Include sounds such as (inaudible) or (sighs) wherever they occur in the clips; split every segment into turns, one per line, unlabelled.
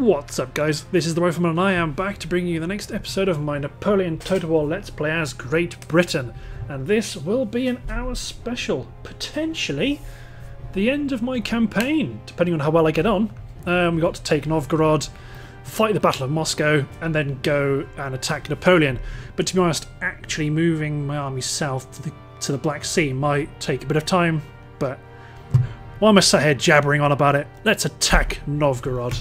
What's up guys, this is the Rifleman and I am back to bring you the next episode of my Napoleon Total War Let's Play as Great Britain. And this will be an hour special, potentially the end of my campaign, depending on how well I get on. Um, we got to take Novgorod, fight the Battle of Moscow, and then go and attack Napoleon. But to be honest, actually moving my army south to the, to the Black Sea might take a bit of time, but why am I sat here jabbering on about it? Let's attack Novgorod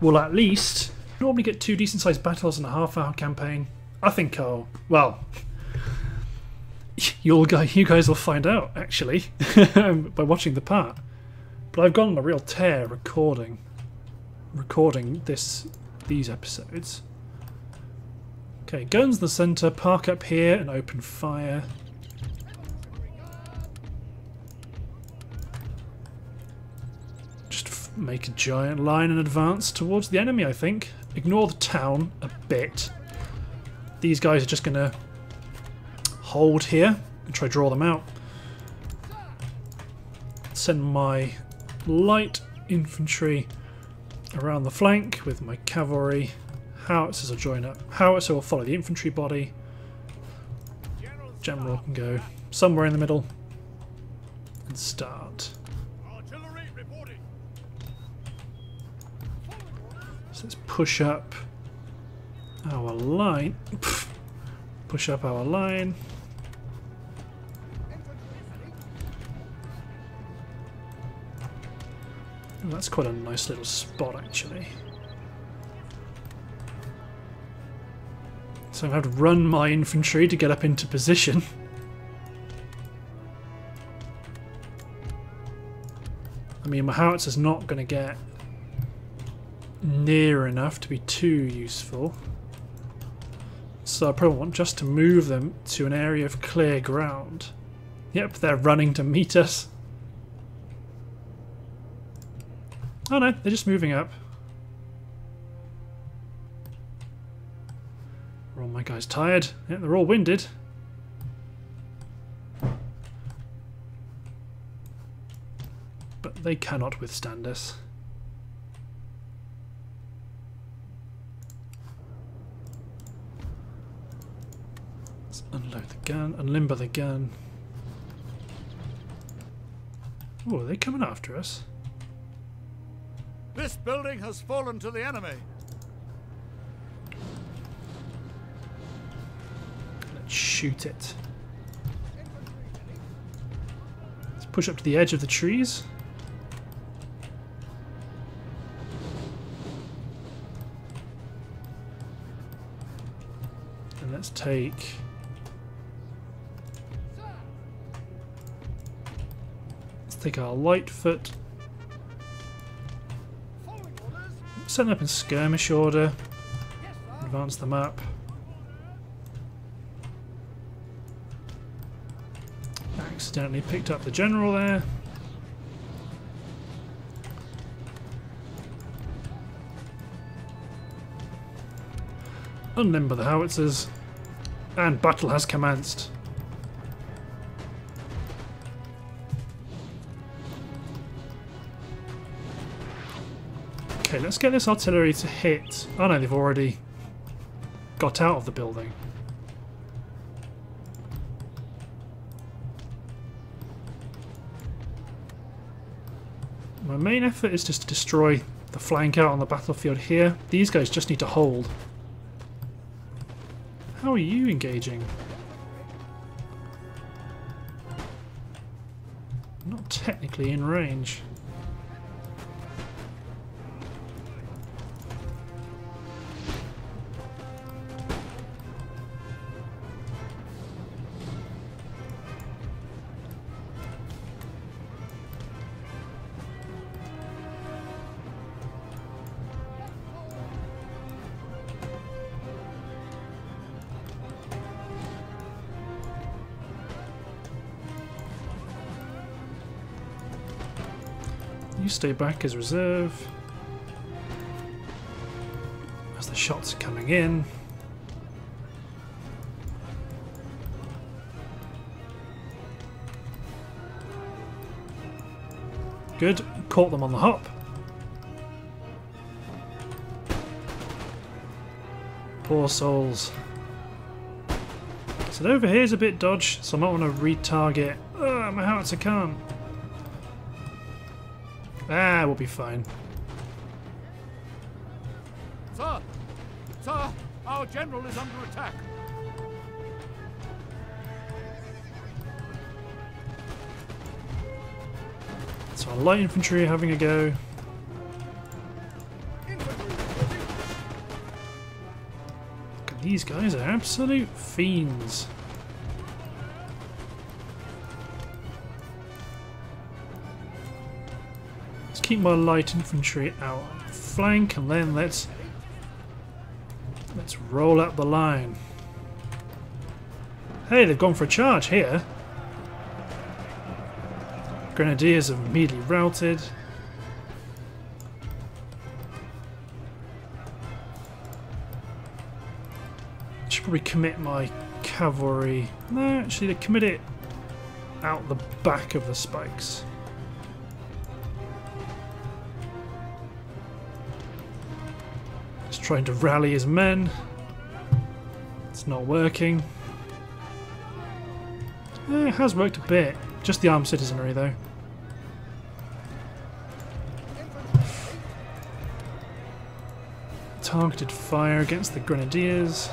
will at least normally get two decent sized battles in a half hour campaign. I think I'll, well, (laughs) you'll you guys will find out actually (laughs) by watching the part. But I've gone on a real tear recording, recording this these episodes. Okay, guns in the centre, park up here and open fire. Make a giant line and advance towards the enemy, I think. Ignore the town a bit. These guys are just going to hold here and try to draw them out. Send my light infantry around the flank with my cavalry. Howitzers will join up. Howitzer will follow the infantry body. General can go somewhere in the middle and start. So let's push up our line. Push up our line. That's quite a nice little spot actually. So I have to run my infantry to get up into position. (laughs) I mean, my howitzer's not going to get near enough to be too useful. So I probably want just to move them to an area of clear ground. Yep, they're running to meet us. Oh no, they're just moving up. Are all my guys tired? Yeah, they're all winded. But they cannot withstand us. Unload the gun, unlimber the gun. Oh, are they coming after us?
This building has fallen to the enemy.
Let's shoot it. Let's push up to the edge of the trees. And let's take take our Lightfoot. Set them up in skirmish order. Advance the map. Accidentally picked up the general there. Unlimber the howitzers. And battle has commenced. Let's get this artillery to hit. Oh no, they've already got out of the building. My main effort is just to destroy the flank out on the battlefield here. These guys just need to hold. How are you engaging? Not technically in range. stay back as reserve. As the shots are coming in. Good, caught them on the hop. Poor souls. So over here's a bit dodge, so I might want to retarget. Ugh, my howitzer can't. Ah, we'll be fine.
Sir! Sir! Our general is under attack!
So our light infantry having a go. Look at These guys are absolute fiends. Keep my light infantry out flank and then let's let's roll up the line. Hey, they've gone for a charge here. Grenadiers have immediately routed. Should probably commit my cavalry. No, actually, to commit it out the back of the spikes. Trying to rally his men. It's not working. Eh, it has worked a bit. Just the armed citizenry, though. Targeted fire against the grenadiers.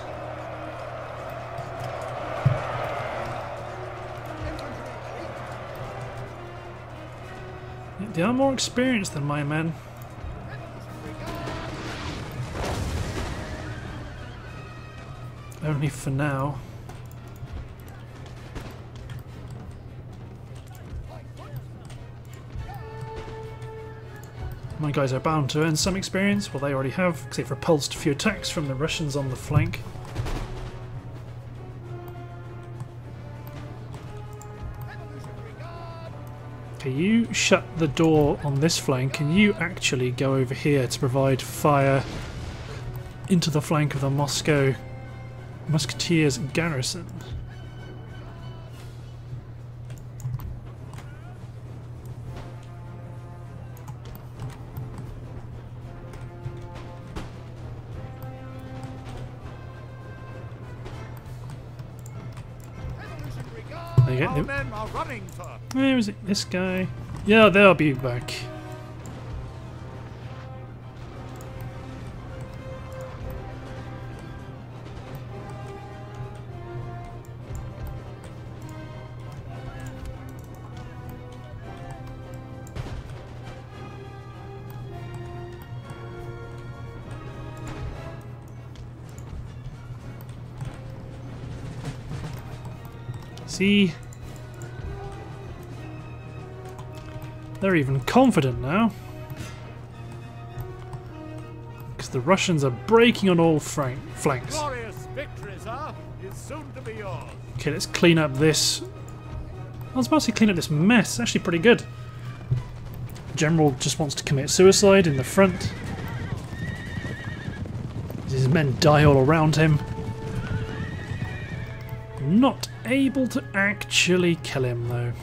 They are more experienced than my men. Only for now. My guys are bound to earn some experience. Well, they already have, because they've repulsed a few attacks from the Russians on the flank. Okay, you shut the door on this flank, and you actually go over here to provide fire into the flank of the Moscow Musketeers garrison. There you go.
Our men are running, sir!
Where is it? This guy? Yeah, they'll be back. See? They're even confident now. Because the Russians are breaking on all frank flanks.
Glorious victory, sir, is soon to be yours.
Okay, let's clean up this. I was about to clean up this mess. It's actually pretty good. General just wants to commit suicide in the front. His men die all around him. Able to actually kill him though.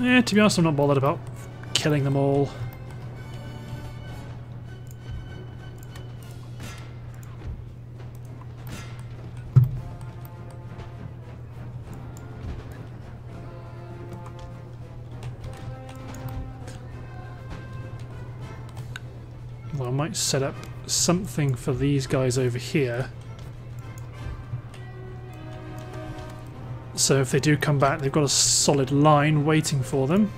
Eh, to be honest, I'm not bothered about killing them all. Well, I might set up something for these guys over here. So if they do come back, they've got a solid line waiting for them.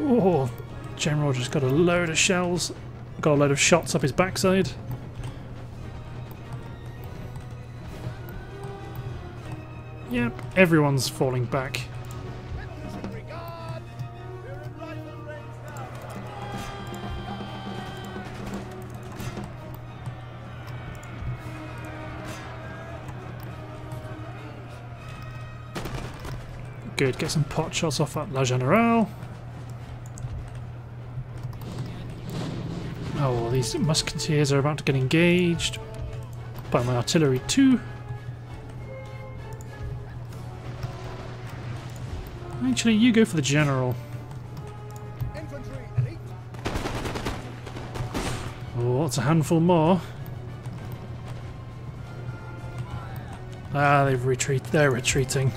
Oh, General just got a load of shells, got a load of shots up his backside. Everyone's falling back. Good, get some pot shots off at La Generale. Oh, these musketeers are about to get engaged by my artillery too. Actually, you go for the general. Oh, it's a handful more. Ah, they've retreat. They're retreating.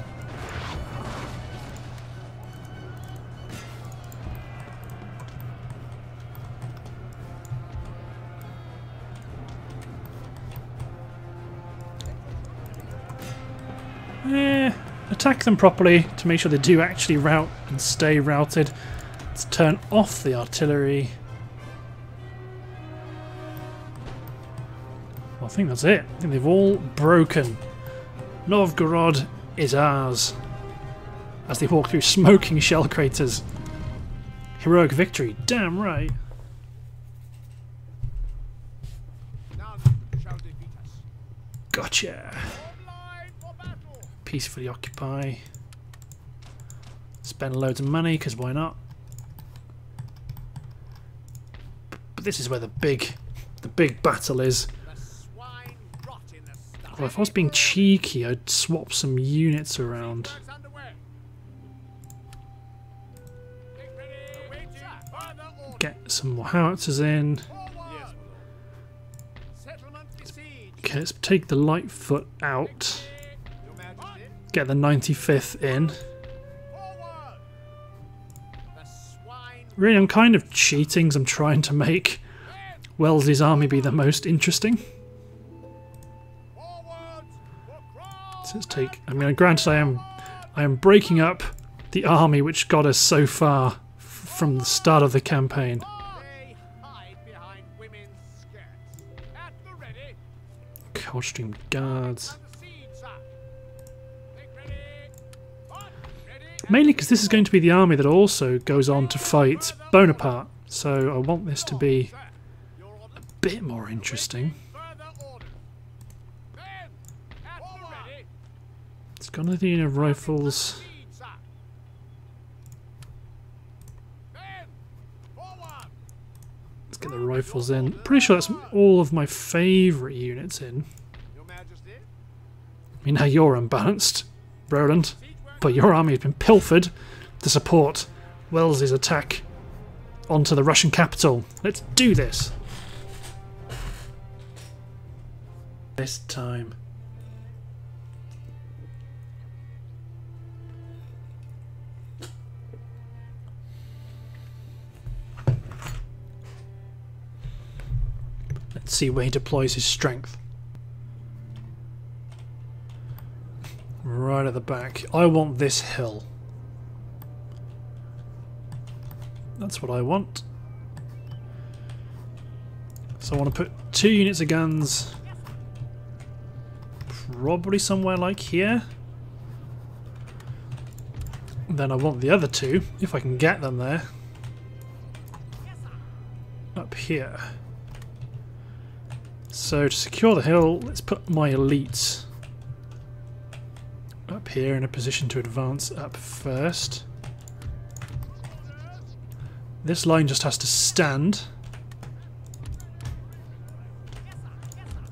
Attack them properly to make sure they do actually route and stay routed. Let's turn off the artillery. Well, I think that's it. I think they've all broken. Novgorod is ours. As they walk through smoking (laughs) shell craters. Heroic victory, damn right.
None shall defeat us.
Gotcha.
Line for battle.
Peacefully occupy. Spend loads of money, because why not? But this is where the big, the big battle is.
The swine rot in the stomach.
Well, if I was being cheeky, I'd swap some units around.
Works underway. Make ready. Awaiting further orders.
Get some more howitzers in.
Forward. Settlement besieged.
Okay, let's take the Lightfoot out. Get the 95th in. Really, I'm kind of cheating I'm trying to make Wellesley's army be the most interesting. So let's take. I mean, granted, I am, I am breaking up the army which got us so far from the start of the campaign.
They hide
Mainly because this is going to be the army that also goes on to fight Bonaparte. So I want this to be a bit more interesting. It's got a unit of rifles. Let's get the rifles in. Pretty sure that's all of my favourite units in. I mean, now you're unbalanced, Rowland, but your army has been pilfered to support Wellesley's attack onto the Russian capital. Let's do this. This time. Let's see where he deploys his strength. Right at the back. I want this hill. That's what I want. So I want to put two units of guns probably somewhere like here. Then I want the other two, if I can get them there, up here. So to secure the hill, let's put my elites up here in a position to advance up first. This line just has to stand.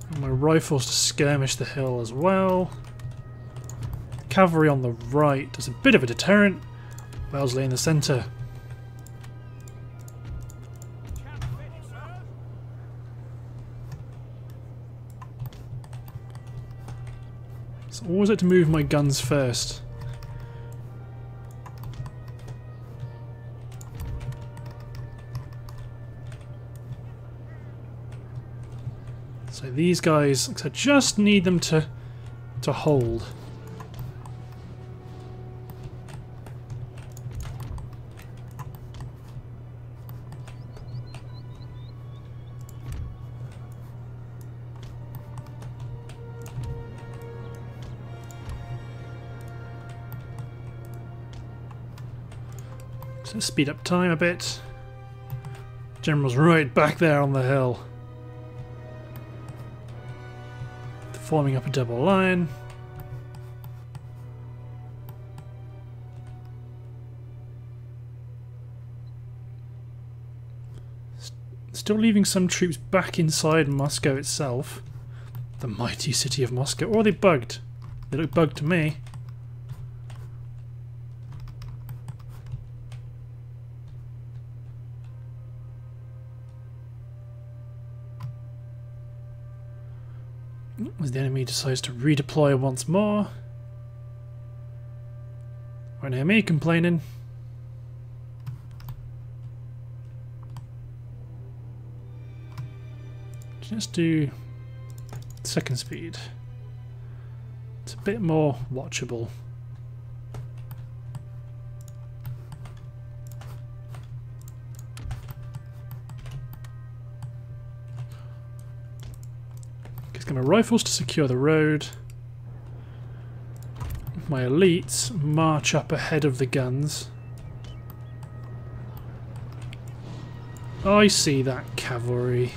And my rifles to skirmish the hill as well. Cavalry on the right does a bit of a deterrent. Wellesley in the centre. So always like to move my guns first. So these guys, I just need them to to hold. speed up time a bit. General's right back there on the hill. Forming up a double line. Still leaving some troops back inside Moscow itself. The mighty city of Moscow. Or they bugged. They look bugged to me. As the enemy decides to redeploy once more. Won't hear me complaining. Just do second speed. It's a bit more watchable. Rifles to secure the road. My elites march up ahead of the guns. I see that cavalry.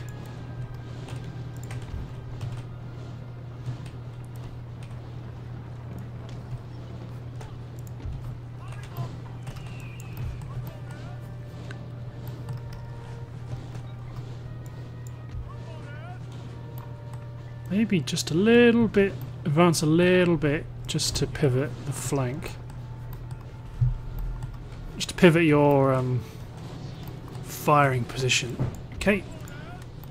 Maybe just a little bit, advance a little bit just to pivot the flank. Just to pivot your um, firing position. Okay,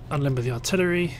unlimber the artillery.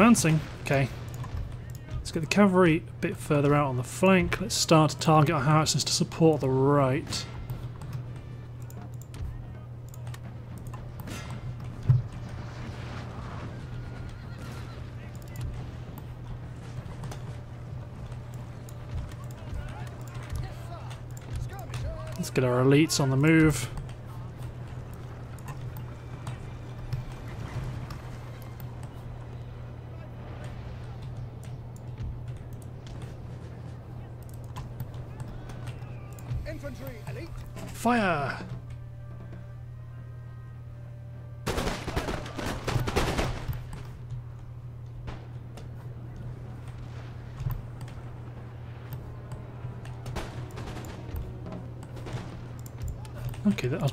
Advancing. Okay. Let's get the cavalry a bit further out on the flank. Let's start to target our howitzers to support the right. Let's get our elites on the move.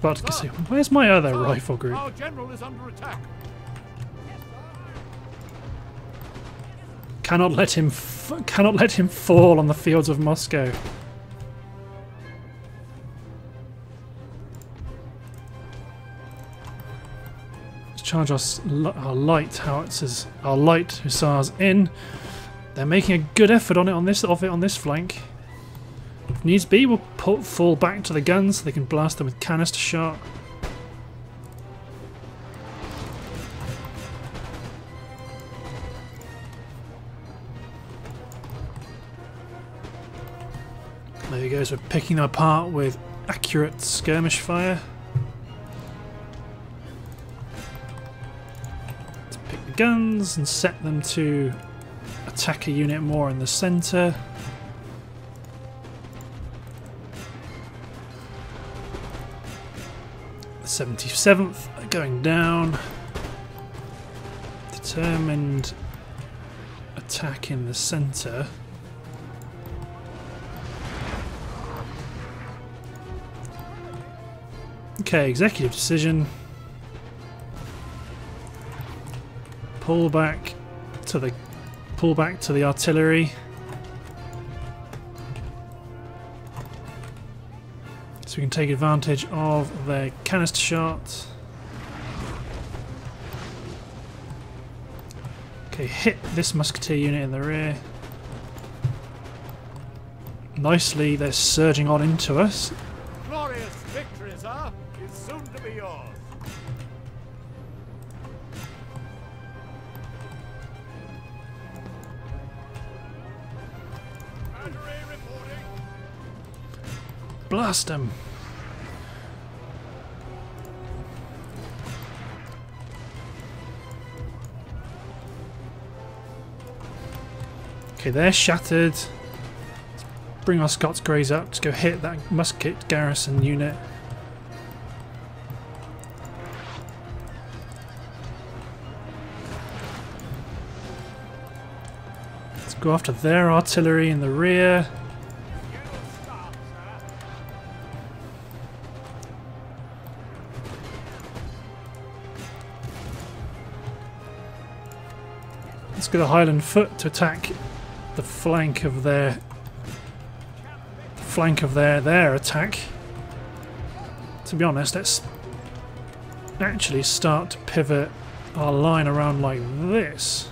Was about to say, where's my other rifle group?
Our general is under attack.
Cannot let him, f cannot let him fall on the fields of Moscow. Let's charge our, our light howitzers, our light hussars in. They're making a good effort on it on this of it on this flank. Needs be, we'll pull, fall back to the guns. so They can blast them with canister shot. There he goes. We're picking them apart with accurate skirmish fire. Let's pick the guns and set them to attack a unit more in the centre. 77th going down. Determined attack in the centre. Okay, executive decision. Pull back to the pull back to the artillery. So we can take advantage of their canister shot. Okay, hit this musketeer unit in the rear. Nicely, they're surging on into us.
Glorious victory, sir, is soon to be yours.
Blast them. Okay, they're shattered. Let's bring our Scots Greys up to go hit that musket garrison unit. Let's go after their artillery in the rear. Let's get a Highland foot to attack the flank of their flank of their their attack. To be honest, let's actually start to pivot our line around like this.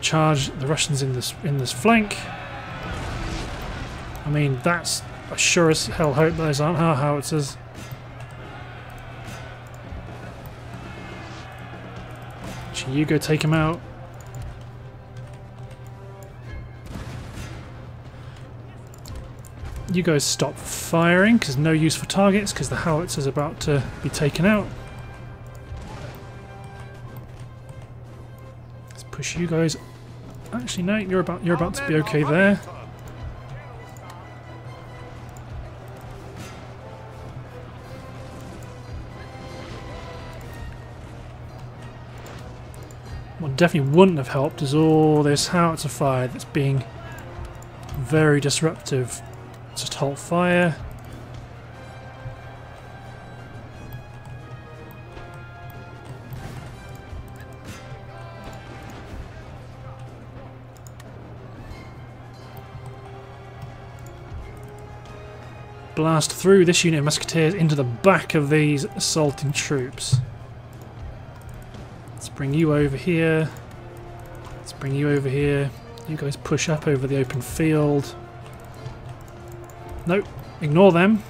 Charge the Russians in this in this flank. I mean, that's I sure as hell hope those aren't our howitzers. Actually, you go take him out. You guys stop firing, because no use for targets, because the howitzer is about to be taken out. Let's push you guys. Actually, no, you're about you're about to be okay there. Definitely wouldn't have helped is all this howitzer fire that's being very disruptive. Just hold fire. Blast through this unit of musketeers into the back of these assaulting troops. Bring you over here. Let's bring you over here. You guys push up over the open field. Nope, ignore them.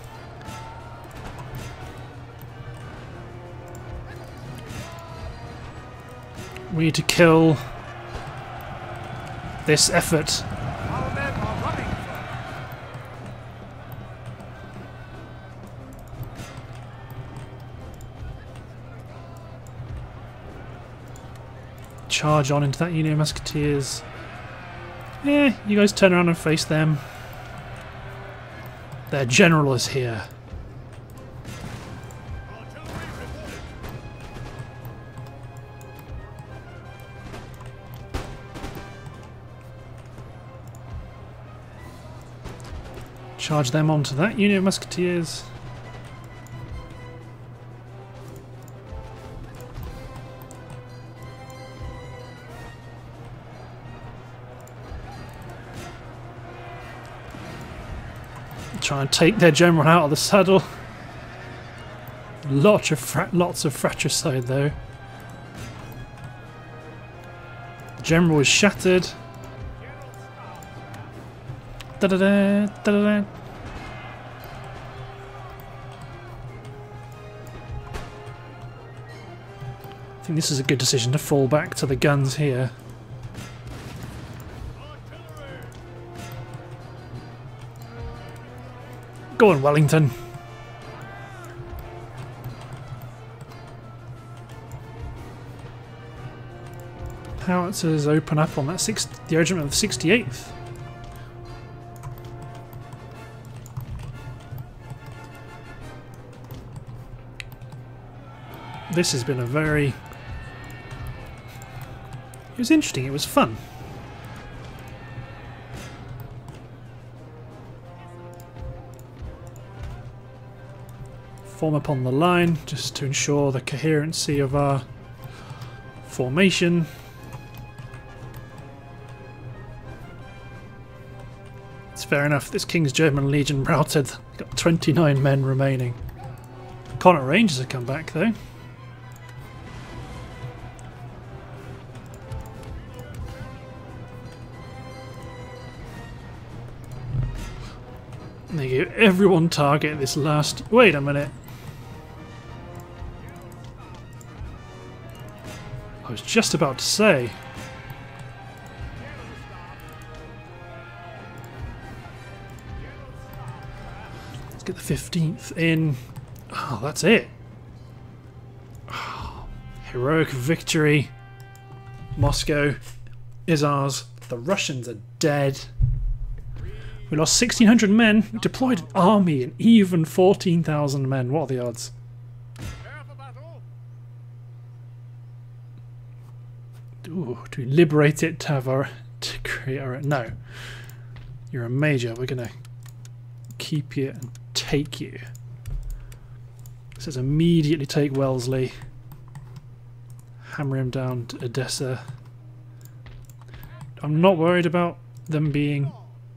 We need to kill this effort. Charge on into that unit of musketeers. Yeah, you guys turn around and face them. Their general is here. Charge them onto that unit of musketeers. Try and take their general out of the saddle. Lots of lots of fratricide though. The general is shattered. Da da da da da. I think this is a good decision to fall back to the guns here. Go on, Wellington. Howitzers open up on that six, the regiment of the 68th. This has been a very. It was interesting. It was fun. Form up on the line just to ensure the coherency of our formation. It's fair enough. This King's German Legion (laughs) routed. Got 29 men remaining. Connaught Rangers have come back though. You go. Everyone target this last. Wait a minute. Was just about to say. Let's get the 15th in. Oh, that's it. Oh, (sighs) heroic victory. Moscow is ours. The Russians are dead. We lost 1,600 men. Deployed an army and even 14,000 men. What are the odds?
Prepare for battle.
We liberate it to have our to create our no. You're a major. We're gonna keep you and take you. It says immediately take Wellesley. Hammer him down to Odessa. I'm not worried about them being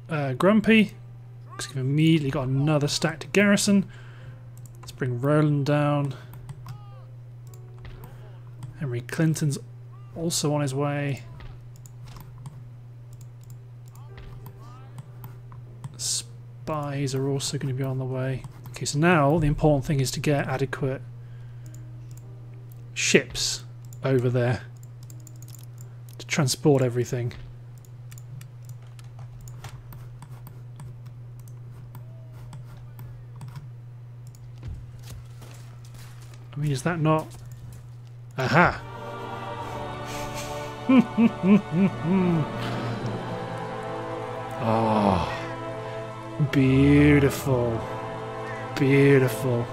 uh, grumpy. Because we've immediately got another stacked garrison. Let's bring Rowland down. Henry Clinton's also on his way. Spies are also going to be on the way. Okay, so now the important thing is to get adequate ships over there to transport everything. I mean, is that not... Aha! Oh, (laughs) beautiful, beautiful.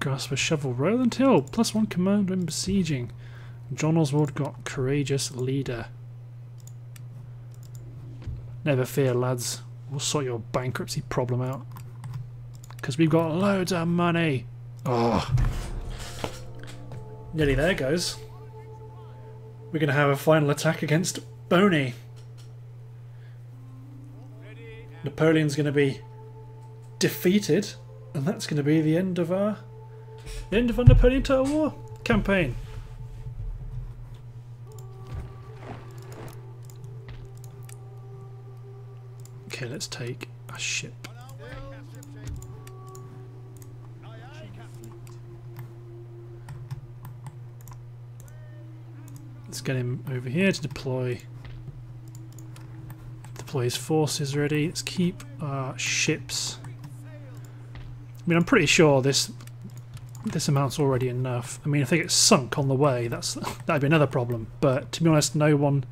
Grasp a shovel, Rowland Hill, plus one command when besieging. John Oswald got courageous leader. Never fear, lads. We'll sort your bankruptcy problem out. Because we've got loads of money. Oh. Nearly there goes. We're going to have a final attack against Boney. Napoleon's going to be defeated, and that's going to be the end of our the end of our Napoleon Total War campaign. Okay, let's take a ship. Get him over here to deploy deploy his forces ready. Let's keep our ships. I mean, I'm pretty sure this this amount's already enough. I mean, if they get sunk on the way, that's (laughs) that'd be another problem. But to be honest, no one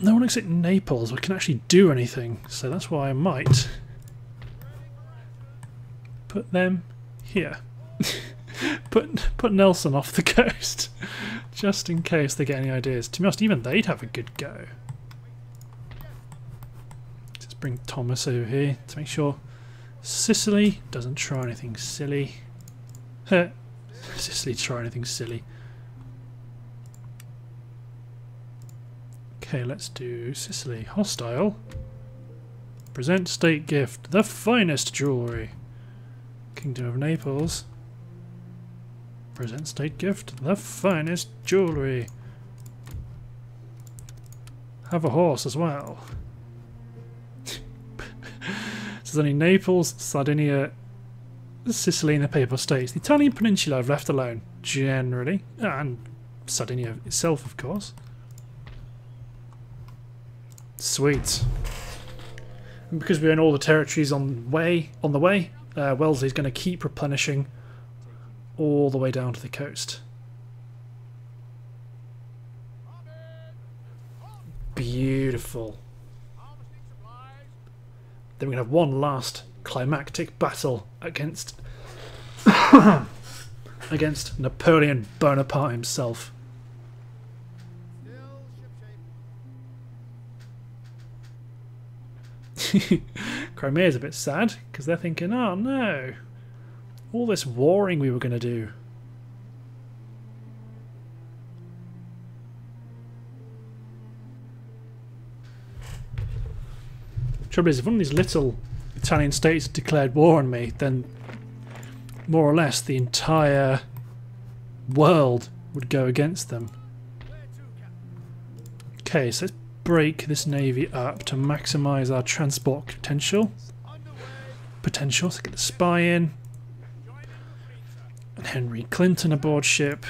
no one except Naples we can actually do anything. So that's why I might put them here. (laughs) put put Nelson off the (laughs) coast, just in case they get any ideas. To be honest, even they'd have a good go. Let's bring Thomas over here to make sure Sicily doesn't try anything silly. (laughs) Sicily try anything silly. Okay, let's do Sicily. Hostile. Present state gift. The finest jewellery. Kingdom of Naples. Present state gift. The finest jewellery. Have a horse as well. (laughs) There's only Naples, Sardinia, Sicily and the Papal States. The Italian peninsula I've left alone, generally. And Sardinia itself, of course. Sweet. And because we own all the territories on way on the way, uh, Wellesley's going to keep replenishing all the way down to the coast. Beautiful. Then we're going to have one last climactic battle against (coughs) against Napoleon Bonaparte himself. (laughs) Crimea's a bit sad because they're thinking, oh no, all this warring we were going to do. Trouble is, if one of these little Italian states declared war on me, then more or less the entire world would go against them. Okay, so let's break this navy up to maximise our transport potential. potential. So get the spy in. And Henry Clinton aboard ship.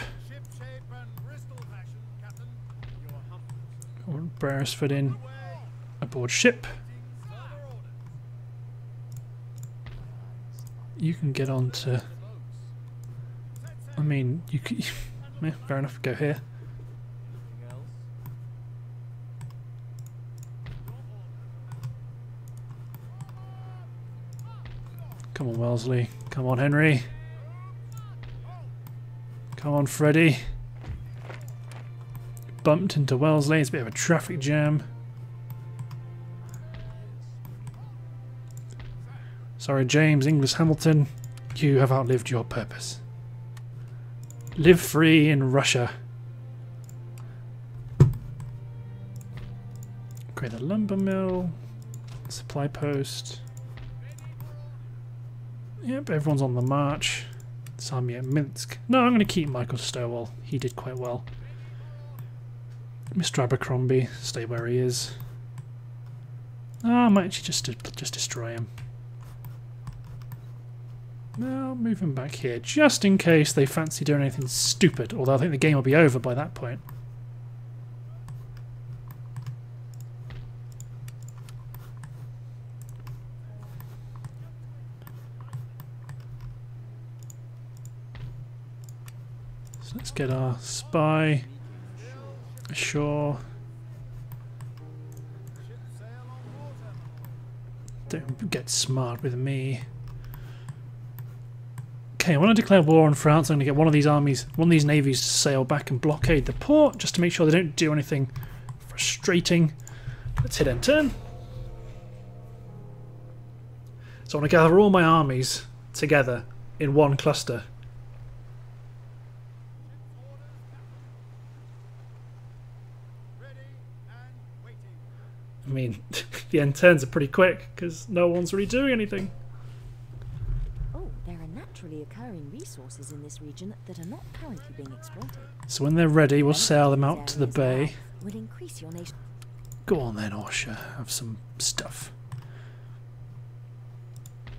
Beresford in aboard ship. You can get on to. I mean, you can. (laughs) yeah, fair enough. Go here. Come on, Wellesley. Come on, Henry. Come on, Freddy. Bumped into Wellesley. It's a bit of a traffic jam. Sorry, James Inglis Hamilton. You have outlived your purpose. Live free in Russia. Create a lumber mill. Supply post. Yep, everyone's on the march. At Minsk. No, I'm going to keep Michael Stowell. He did quite well. Mr. Abercrombie, stay where he is. Oh, I might actually just just destroy him. No, move him back here, just in case they fancy doing anything stupid. Although I think the game will be over by that point. Get our spy ashore. Don't get smart with me. Okay, when to declare war on France, I'm going to get one of these armies, one of these navies to sail back and blockade the port, just to make sure they don't do anything frustrating. Let's hit end turn. So I want to gather all my armies together in one cluster.
Ready and waiting.
I mean, (laughs) the end turns are pretty quick because no one's really doing anything.
Oh, there are naturally occurring resources in this region that are not currently being exploited.
So when they're ready, we'll sail them out to the bay.
Will increase your nation.
Go on then, Orsha. Have some stuff.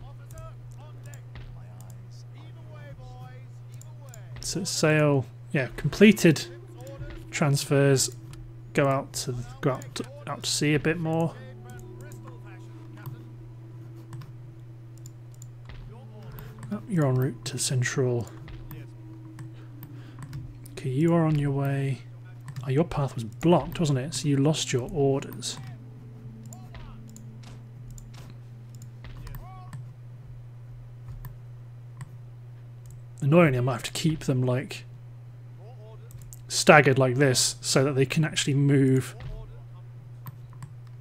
Officer on deck. My eyes. Heave away, boys. Heave away.
So sail, yeah, completed transfers. Go out to go out to, out to sea a bit more. Oh, you're en route to Central. Okay, you are on your way. Oh, your path was blocked, wasn't it? So you lost your orders. Annoyingly, I might have to keep them like. Staggered like this so that they can actually move. (laughs)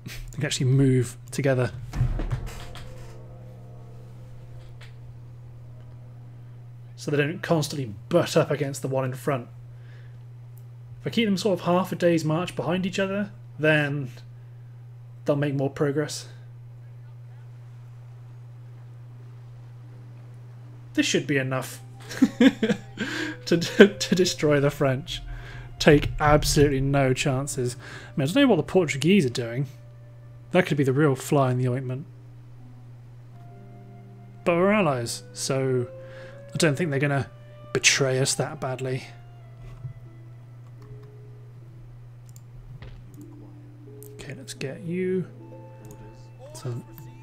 They can actually move together. So they don't constantly butt up against the one in front. If I keep them sort of half a day's march behind each other, then they'll make more progress. This should be enough (laughs) to, (laughs) to destroy the French. Take absolutely no chances. I mean, I don't know what the Portuguese are doing. That could be the real fly in the ointment. But we're allies, so I don't think they're going to betray us that badly. Okay, let's get you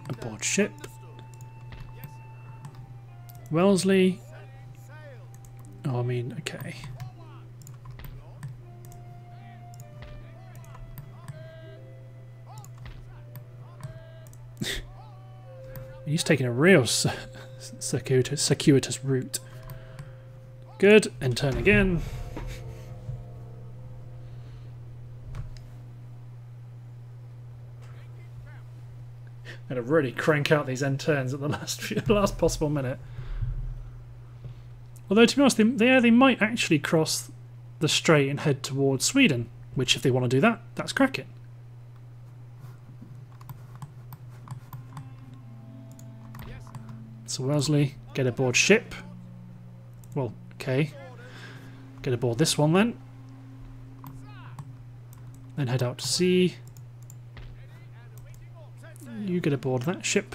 aboard ship. Wellesley. Oh, I mean, okay. He's taking a real circuitous, circuitous route. Good, and turn again. To really crank out these end turns at the (laughs) last few, last possible minute. Although to be honest, they, they, yeah, they might actually cross the strait and head towards Sweden. Which, if they want to do that, that's cracking. So Wellesley, get aboard ship. Well, okay. Get aboard this one then. Then head out to sea. You get aboard that ship.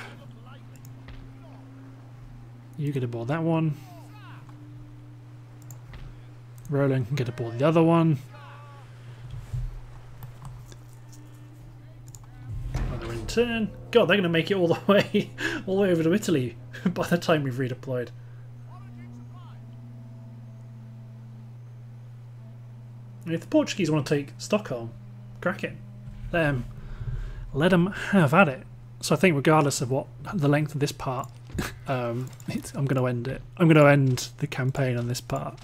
You get aboard that one. Rowland can get aboard the other one. Another in turn. God, they're going to make it all the (laughs) way, all the way over to Italy (laughs) by the time we've redeployed. If the Portuguese want to take Stockholm, crack it. Them, let them have at it. So I think regardless of what the length of this part, (laughs) um, I'm going to end it. I'm going to end the campaign on this part.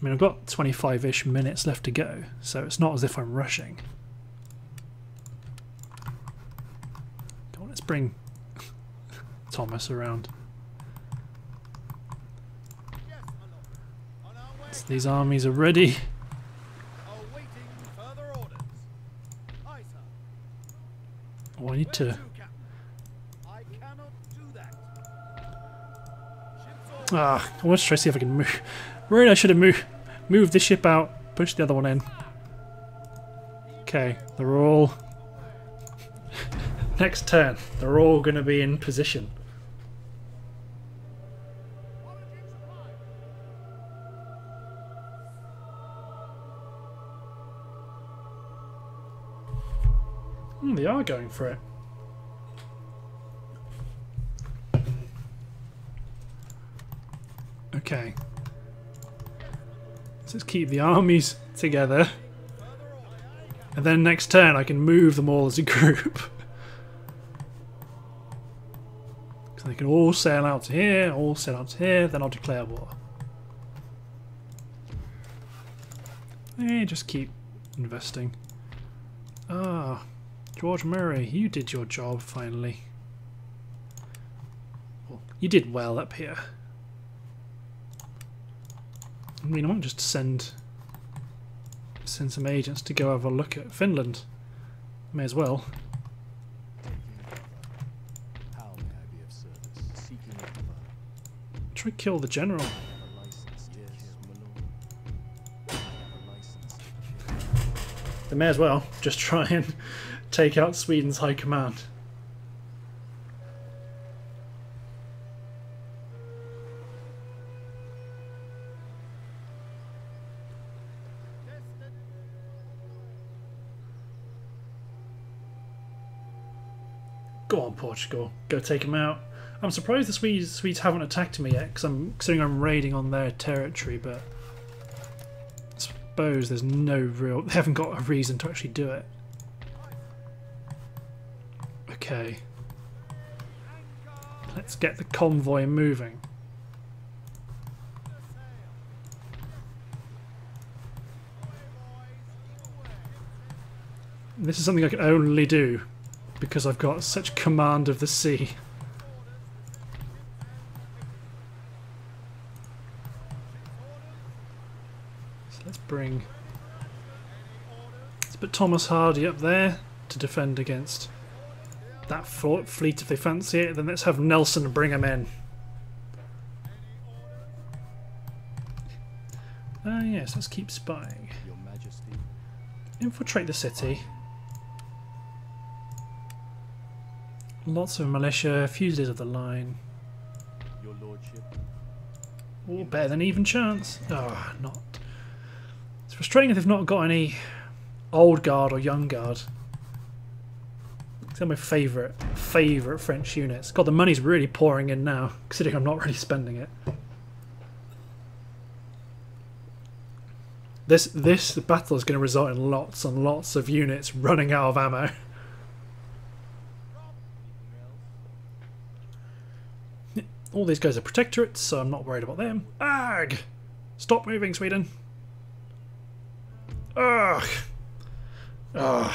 I mean, I've got 25-ish minutes left to go, so it's not as if I'm rushing. Come on, let's bring Thomas around. So these armies are ready. Oh, I need to... Ah, I want to try to see if I can move. Really, I should have moved moved this ship out, push the other one in. Okay, they're all. Next turn, they're all going to be in position. Hmm, they are going for it. Okay. Let's keep the armies together. And then next turn I can move them all as a group. (laughs) they can all sail out to here, all sail out to here, then I'll declare war. Eh, just keep investing. Ah, George Murray, you did your job finally. Well, you did well up here. I mean, I might just send send some agents to go have a look at Finland. May as well.
How may I be of service? Seeking a cover.
Try kill the general. They may as well just try and (laughs) take out Sweden's high command. Go on, Portugal. Go take them out. I'm surprised the Swedes, Swedes haven't attacked me yet, because I'm considering I'm raiding on their territory, but I suppose there's no real... They haven't got a reason to actually do it. Okay. Let's get the convoy moving. This is something I can only do because I've got such command of the sea. Bring let's put Thomas Hardy up there to defend against that fort fleet if they fancy it. Then let's have Nelson bring him in. Ah yes, let's keep spying. Infiltrate the city. Lots of militia, fugitives of the line.
Your lordship.
Oh, better than even chance. Oh, not. Frustrating if they've not got any old guard or young guard. They're my favourite, favourite French units. God, the money's really pouring in now, considering I'm not really spending it. This this battle is going to result in lots and lots of units running out of ammo. All these guys are protectorates, so I'm not worried about them. Ag! Stop moving, Sweden. Ugh. Ugh.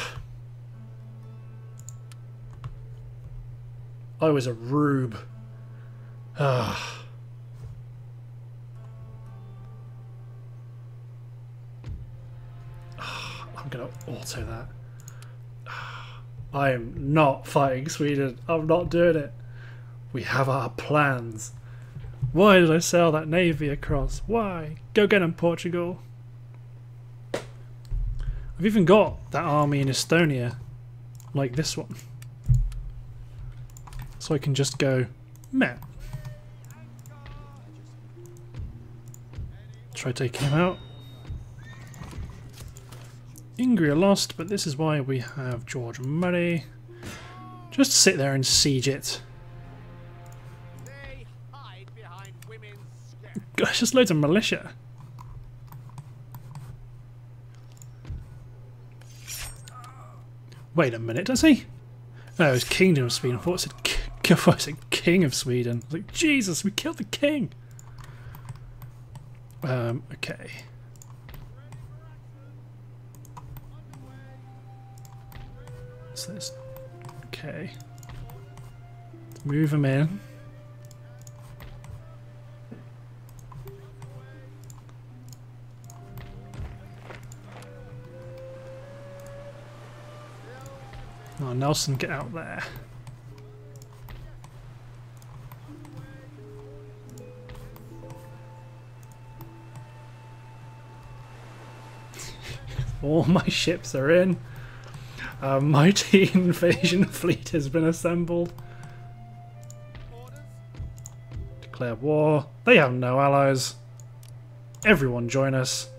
I was a rube. Ugh. I'm gonna auto that. I am not fighting Sweden. I'm not doing it. We have our plans. Why did I sail that navy across? Why? Go get him, Portugal. I've even got that army in Estonia, like this one. So I can just go, meh. Try taking him out. Ingria lost, but this is why we have George Murray. Just sit there and siege it. Gosh, just loads of militia. Wait a minute, does he? Oh, it's Kingdom of Sweden. I thought it said, K- (laughs) I thought it said King of Sweden. I was like, Jesus, we killed the king. Um, okay. So this, okay. Move him in. Oh, Nelson, get out there. (laughs) All my ships are in. A mighty (laughs) invasion fleet has been assembled. Declare war. They have no allies. Everyone join us.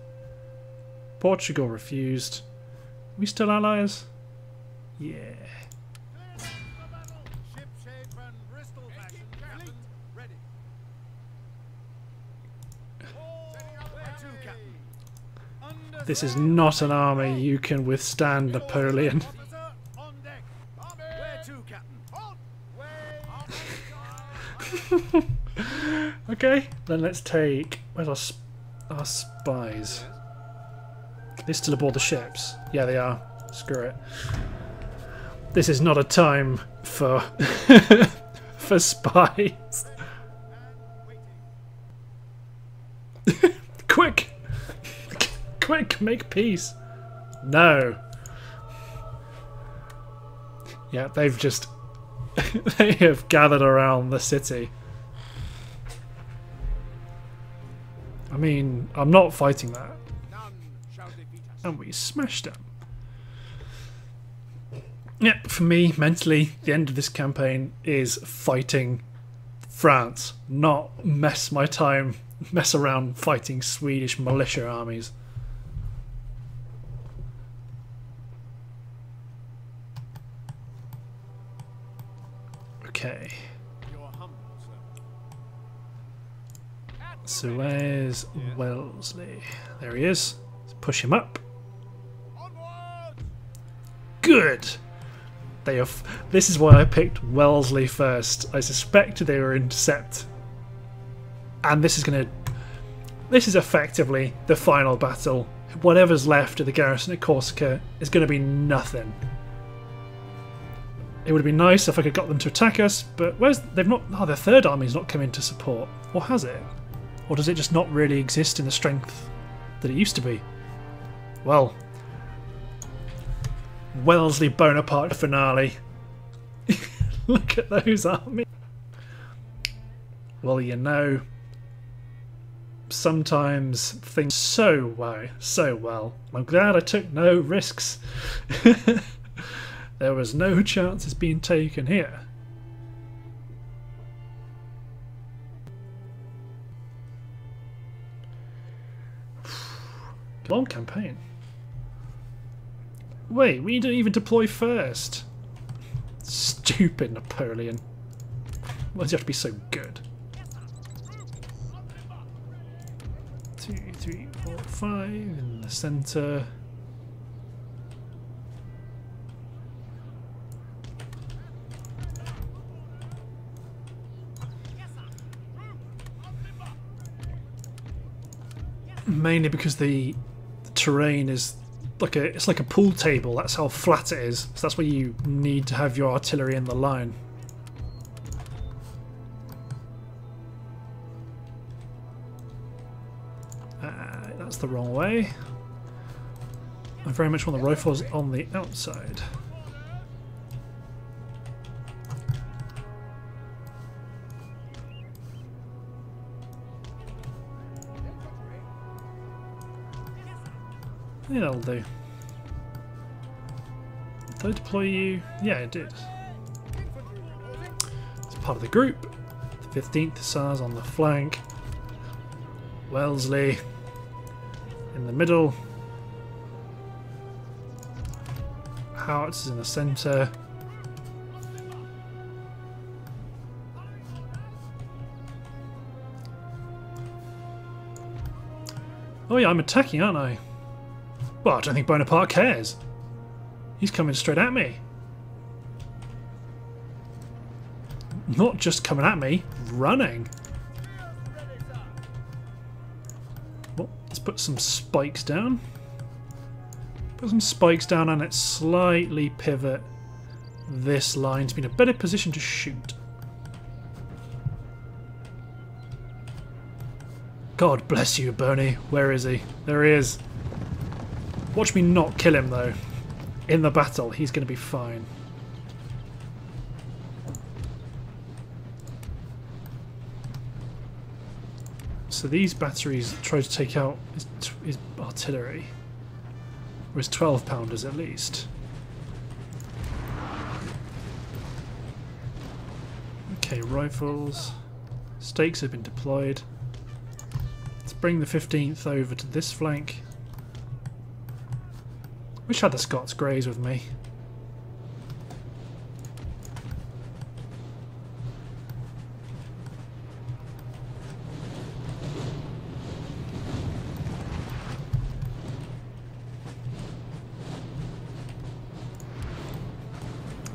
Portugal refused. we still allies? Yeah.
Clear for battle. Ship shape and Bristol fashion. Captain. Ready. Setting up Where to, Captain? Under
This is not an army you can withstand, Napoleon. (laughs) Okay, then let's take. Where's our, our spies? They're still aboard the ships. Yeah, they are. Screw it. This is not a time for (laughs) for spies. Quick, (laughs) quick, make peace. No. Yeah, they've just (laughs) they have gathered around the city. I mean, I'm not fighting that. And we smashed them. Yeah, for me, mentally, the end of this campaign is fighting France, not mess my time, mess around fighting Swedish militia armies. Okay, so where's Wellesley? There he is. Let's push him up. Good. They have. This is why I picked Wellesley first. I suspected they were intercept, and this is going to. This is effectively the final battle. Whatever's left of the garrison at Corsica is going to be nothing. It would have been nice if I could got them to attack us, but where's they've not? Oh, their third army's not come in to support, or has it? Or does it just not really exist in the strength that it used to be? Well, Wellesley Bonaparte finale. (laughs) Look at those armies. Well, you know, sometimes things so well, so well. I'm glad I took no risks. (laughs) there was no (laughs) chances being taken here. (sighs) Long campaign. Wait, we didn't even deploy first. Stupid Napoleon. Why does he have to be so good? Two, three, four, five in the centre. Mainly because the, terrain is like a it's like a pool table. That's how flat it is. So that's where you need to have your artillery in the line. Uh, that's the wrong way. I very much want the rifles on the outside. Yeah, that'll do. Did I deploy you? Yeah, it did. It's part of the group. The 15th Hussars on the flank. Wellesley. In the middle. Howitzers in the centre. Oh yeah, I'm attacking, aren't I? Well, I don't think Bonaparte cares. He's coming straight at me. Not just coming at me, running. Well, let's put some spikes down. Put some spikes down and let's slightly pivot this line to be in a better position to shoot. God bless you, Bernie. Where is he? There he is. Watch me not kill him, though. In the battle, he's going to be fine. So these batteries try to take out his, his artillery. Or his 12 pounders at least. Okay, rifles. Stakes have been deployed. Let's bring the 15th over to this flank. Wish I had the Scots Greys with me.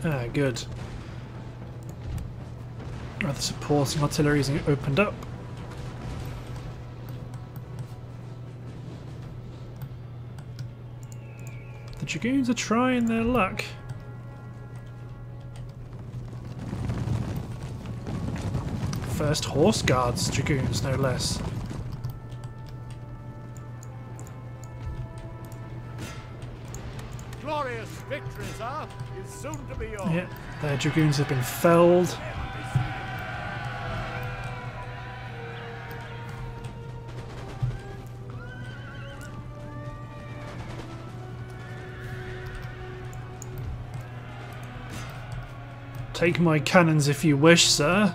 Ah, good. The supporting artillery is opened up. Dragoons are trying their luck. First Horse Guards Dragoons, no less.
Glorious victory, sir, is soon to be yours.
Yeah, their Dragoons have been felled. Take my cannons if you wish, sir.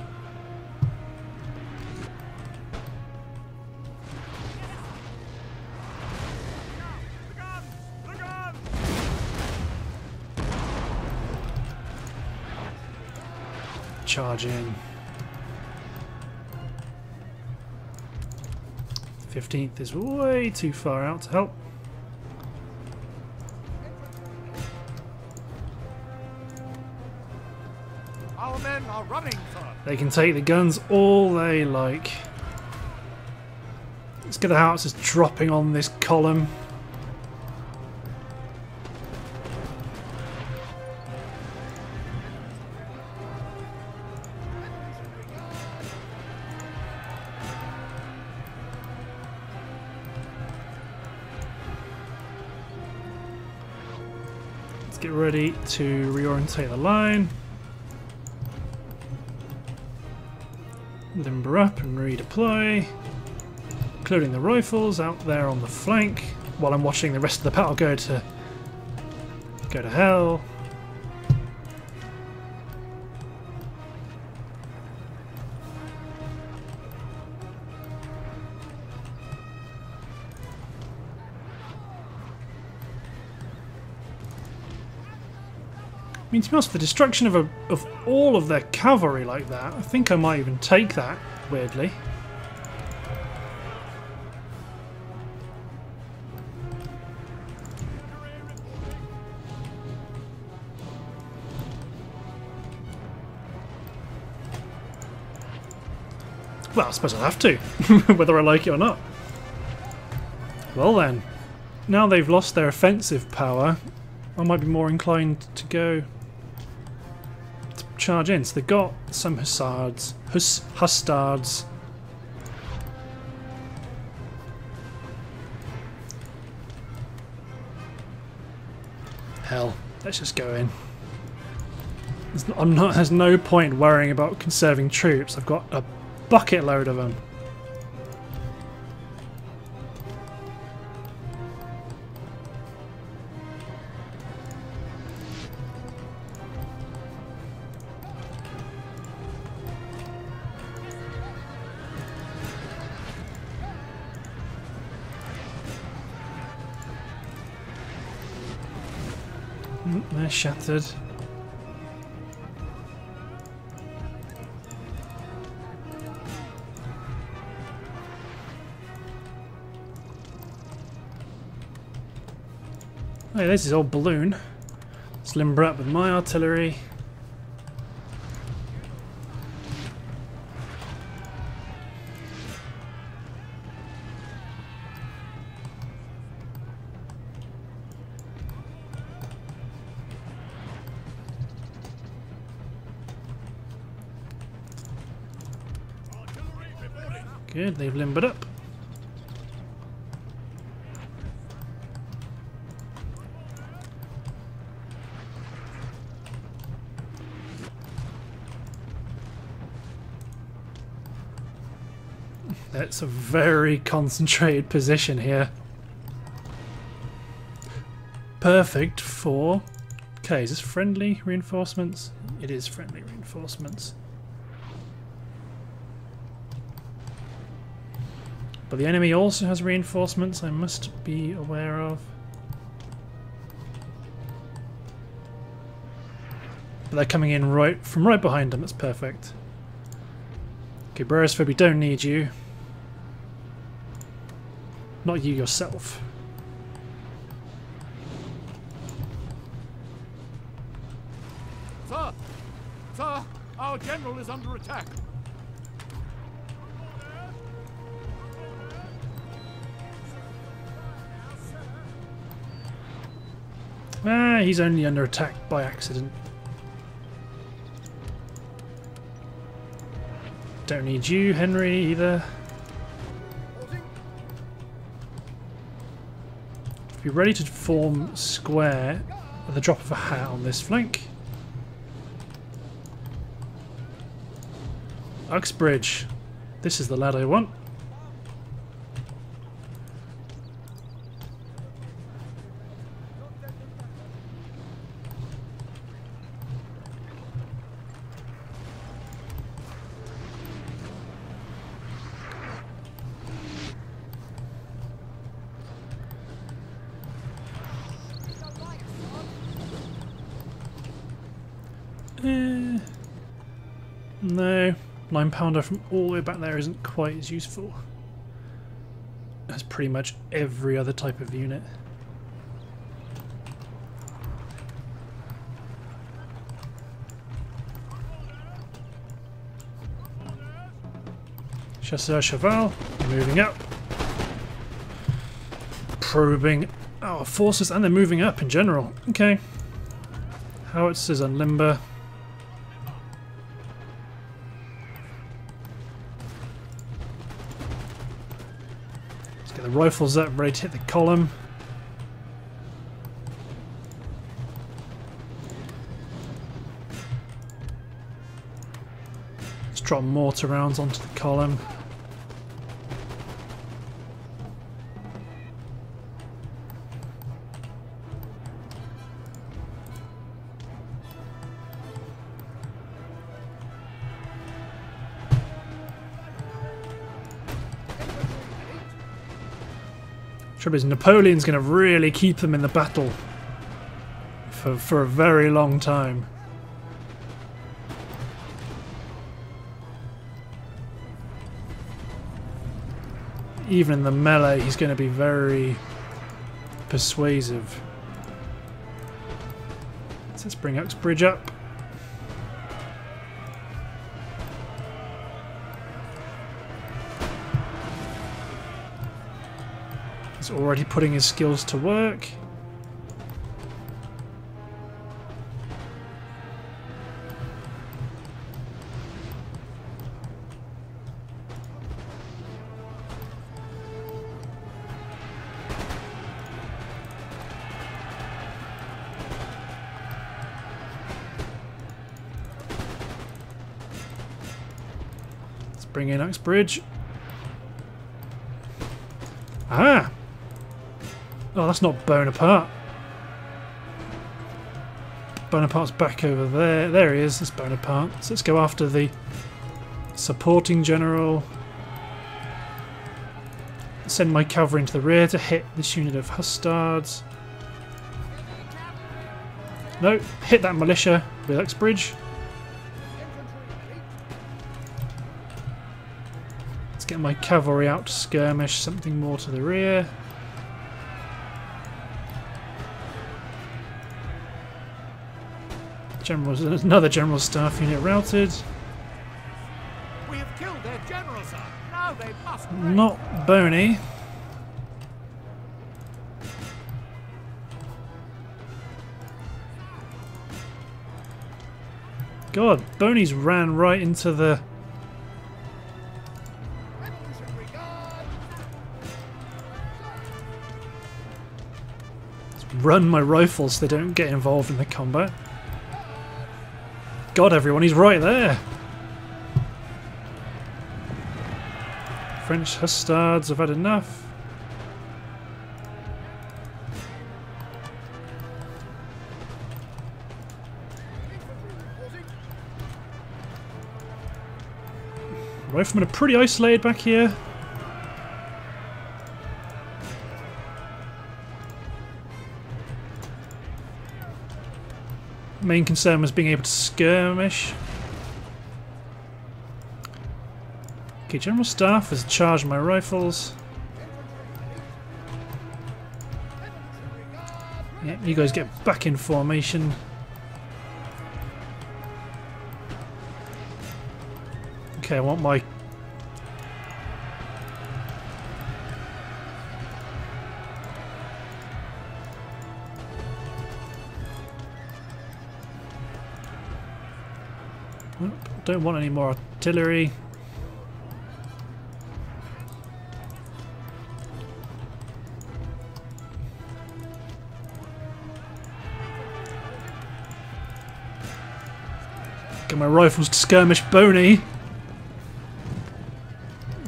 Charge in. 15th is way too far out to help. They can take the guns all they like. Let's get the howitzers dropping on this column. Let's get ready to reorientate the line. Up and redeploy. Including the rifles out there on the flank while I'm watching the rest of the battle go to go to hell. I mean, to be honest, the destruction of a, of all of their cavalry like that, I think I might even take that. Weirdly, well, I suppose I'll have to, (laughs) whether I like it or not. Well then, now they've lost their offensive power, I might be more inclined to go charge in. So they've got some hussards, hus hustards. Hell, let's just go in. There's, I'm not, there's no point worrying about conserving troops. I've got a bucket load of them. Shattered. Hey, there's his old balloon. Let's limber up with my artillery. That's a very concentrated position here. Perfect for... Okay, is this friendly reinforcements? It is friendly reinforcements. But the enemy also has reinforcements I must be aware of. But they're coming in right from right behind them, that's perfect. Okay, Beresford, we don't need you. Not you yourself.
Sir! Sir! Our general is under attack!
Ah, he's only under attack by accident. Don't need you, Henry, either. Be ready to form square at the drop of a hat on this flank. Uxbridge. This is the lad I want. Eh, no, from all the way back there isn't quite as useful as pretty much every other type of unit. Chasseur Cheval, moving up. Probing our forces, and they're moving up in general. Okay. Howitzers and limber. Rifles up, ready to hit the column. Let's drop mortar rounds onto the column. Trouble is, Napoleon's going to really keep them in the battle for, for a very long time. Even in the melee, he's going to be very persuasive. Let's bring Uxbridge up. He's already putting his skills to work. Let's bring in Uxbridge. That's not Bonaparte. Bonaparte's back over there. There he is. That's Bonaparte. So let's go after the supporting general. Send my cavalry into the rear to hit this unit of Hustards. No, hit that militia with Uxbridge. Let's get my cavalry out to skirmish something more to the rear. General, another general staff unit routed.
We have killed their general, sir. Now they must break.
Not bony. God, Boney's ran right into the. Run my rifles so they don't get involved in the combat. God, everyone, he's right there. French Hustards have had enough. Riflemen are pretty isolated back here. Main concern was being able to skirmish. Okay, General Staff has charged my rifles. Yeah, you guys get back in formation. Okay, I want my Don't want any more artillery. Get my rifles to skirmish Boney.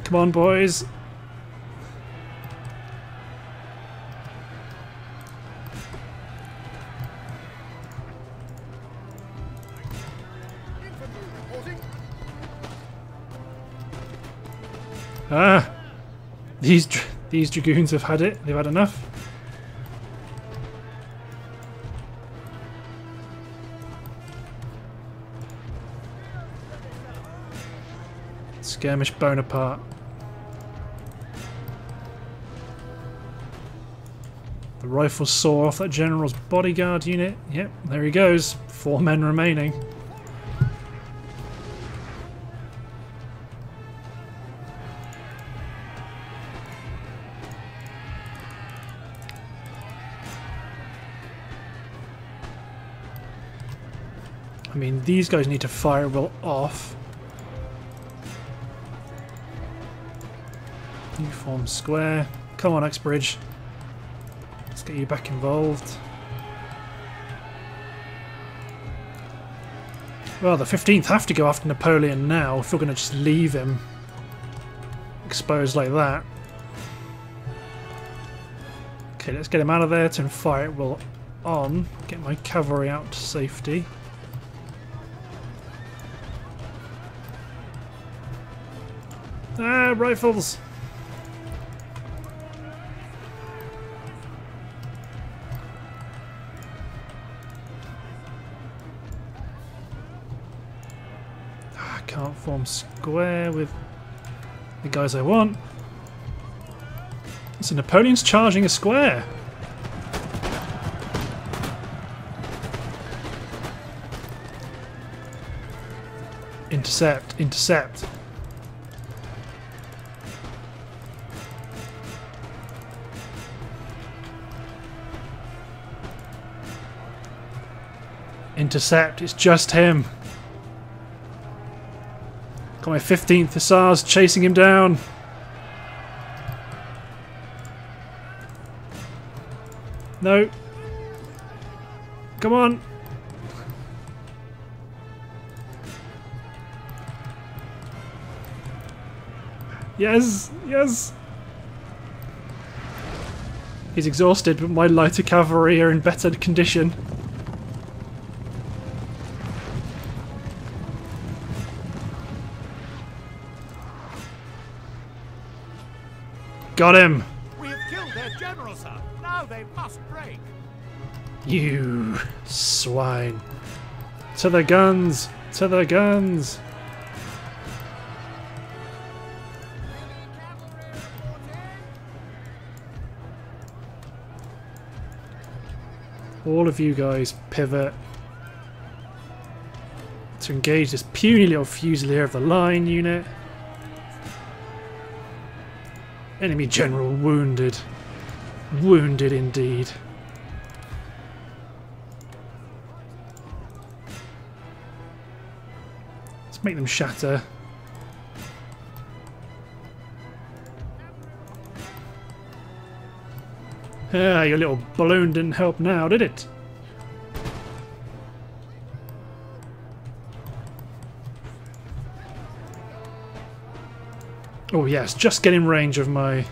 Come on, boys. These these dragoons have had it. They've had enough. Skirmish Bonaparte. The rifle saw off that general's bodyguard unit. Yep, there he goes. Four men remaining. I mean, these guys need to fire well off. You form square. Come on, Uxbridge. Let's get you back involved. Well, the 15th have to go after Napoleon now if we're going to just leave him exposed like that. Okay, let's get him out of there, turn fire will on, get my cavalry out to safety. Rifles! Ah, I can't form square with the guys I want. So Napoleon's charging a square. Intercept, intercept. Intercept, it's just him. Got my 15th Hussars chasing him down. No. Come on. Yes, yes. He's exhausted, but my lighter cavalry are in better condition. Got him.
We have killed their general, sir. Now they must break.
You swine. To the guns! To the guns! All of you guys pivot to engage this puny little fusilier of the line unit. Enemy general wounded. Wounded indeed. Let's make them shatter. Ah, your little balloon didn't help now, did it? Oh yes, just get in range of my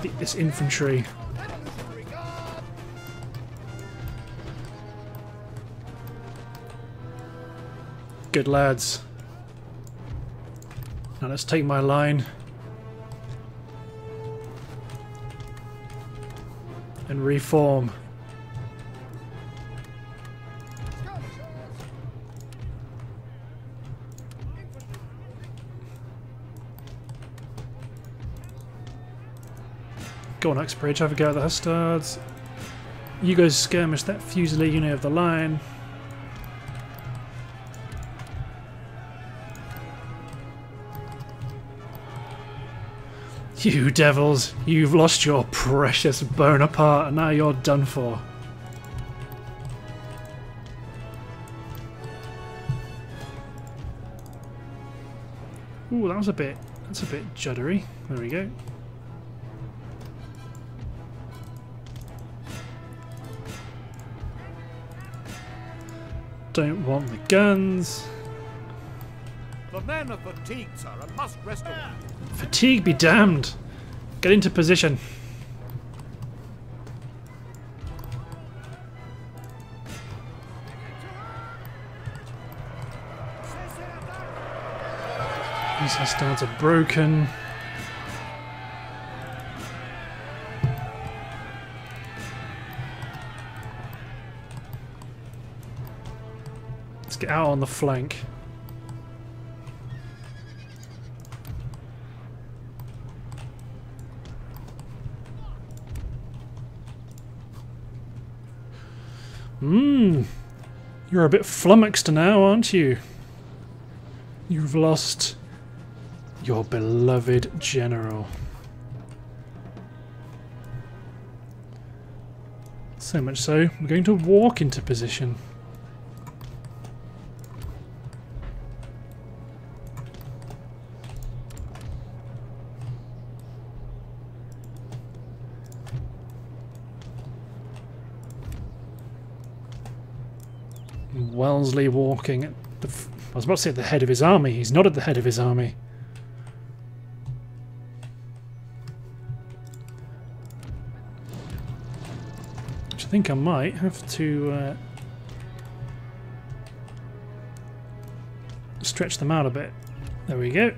th- this infantry. Good lads. Now let's take my line. And reform. Go on, Uxbridge, have a go at the Hussars. You guys skirmish that Fusilier unit of the line. You devils, you've lost your precious Bonaparte and now you're done for. Ooh, that was a bit, that's a bit juddery. There we go. Don't want the guns.
The men are fatigued, sir, and must rest awhile.
Fatigue be damned. Get into position. These Hussars are broken. Get out on the flank. Mmm. You're a bit flummoxed now, aren't you? You've lost your beloved general. So much so, we're going to walk into position. Wellesley walking at the. I was about to say at the head of his army. He's not at the head of his army. Which I think I might have to uh, stretch them out a bit. There we go.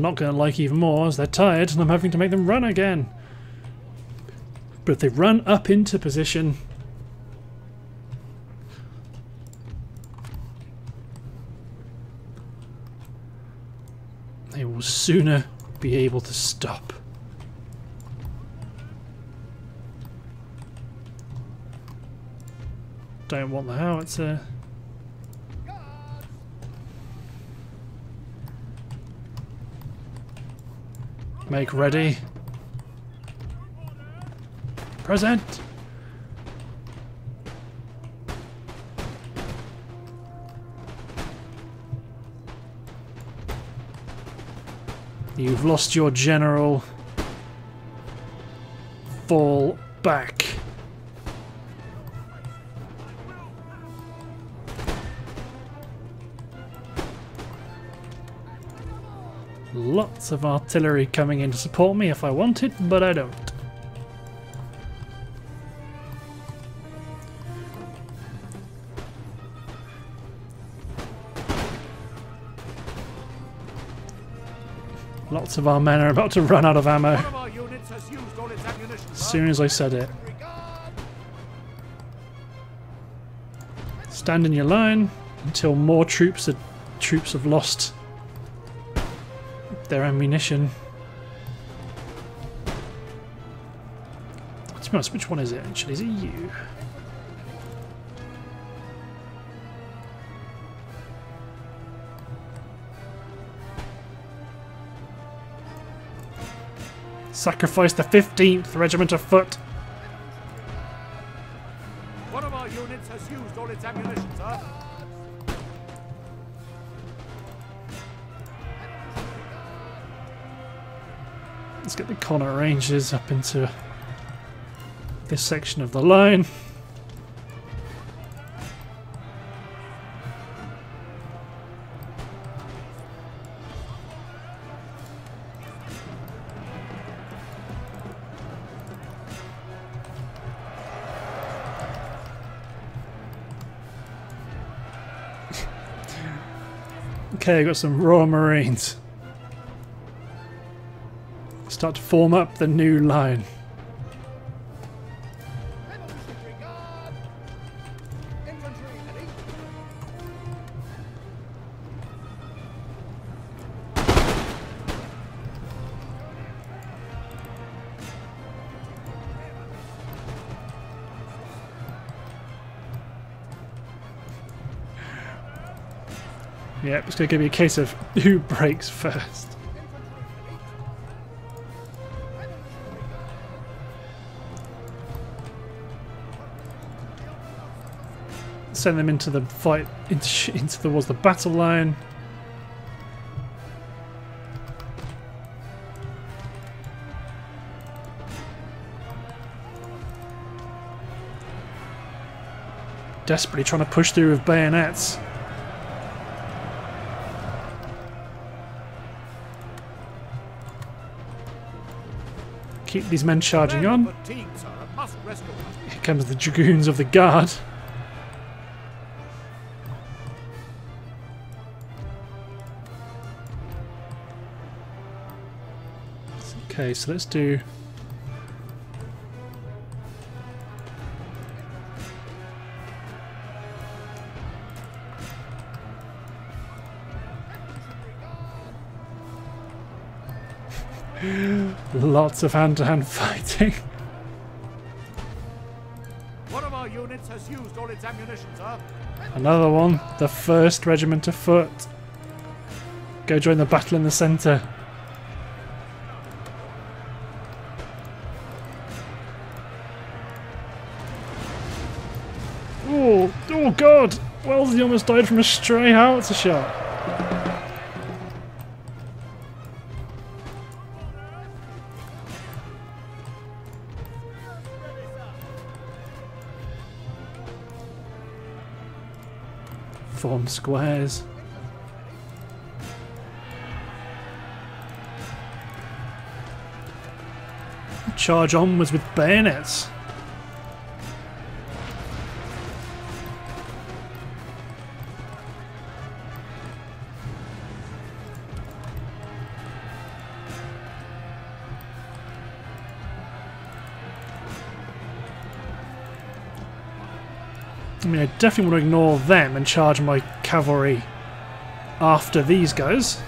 They're not going to like even more as they're tired and I'm having to make them run again. But if they run up into position... They will sooner be able to stop. Don't want the howitzer. Make ready. Present. You've lost your general. Fall back. lots of artillery coming in to support me if I wanted, but I don't. Lots of our men are about to run out of ammo. As soon as I said it. Stand in your line until more troops are, troops have lost their ammunition. To be honest, which one is it actually? Is it you? Sacrifice the 15th Regiment of Foot.
One of our units has used all its ammunition,
Connor ranges up into this section of the line. (laughs) okay, I got some Royal Marines. Start to form up the new line. Yep, it's going to give be a case of who breaks first. Send them into the fight, into, (laughs) into the was the battle line. Desperately trying to push through with bayonets. Keep these men charging on.
Fatigued, sir. Must rest a while.
Here comes the dragoons of the guard. Okay, so let's do. (laughs) Lots of hand-to-hand (laughs) fighting.
One of our units has used all its ammunition, sir.
Another one, the first regiment of foot. Go join the battle in the centre. Wellesley almost died from a stray howitzer shot. Form squares. Charge onwards with bayonets. I definitely want to ignore them and charge my cavalry after these guys.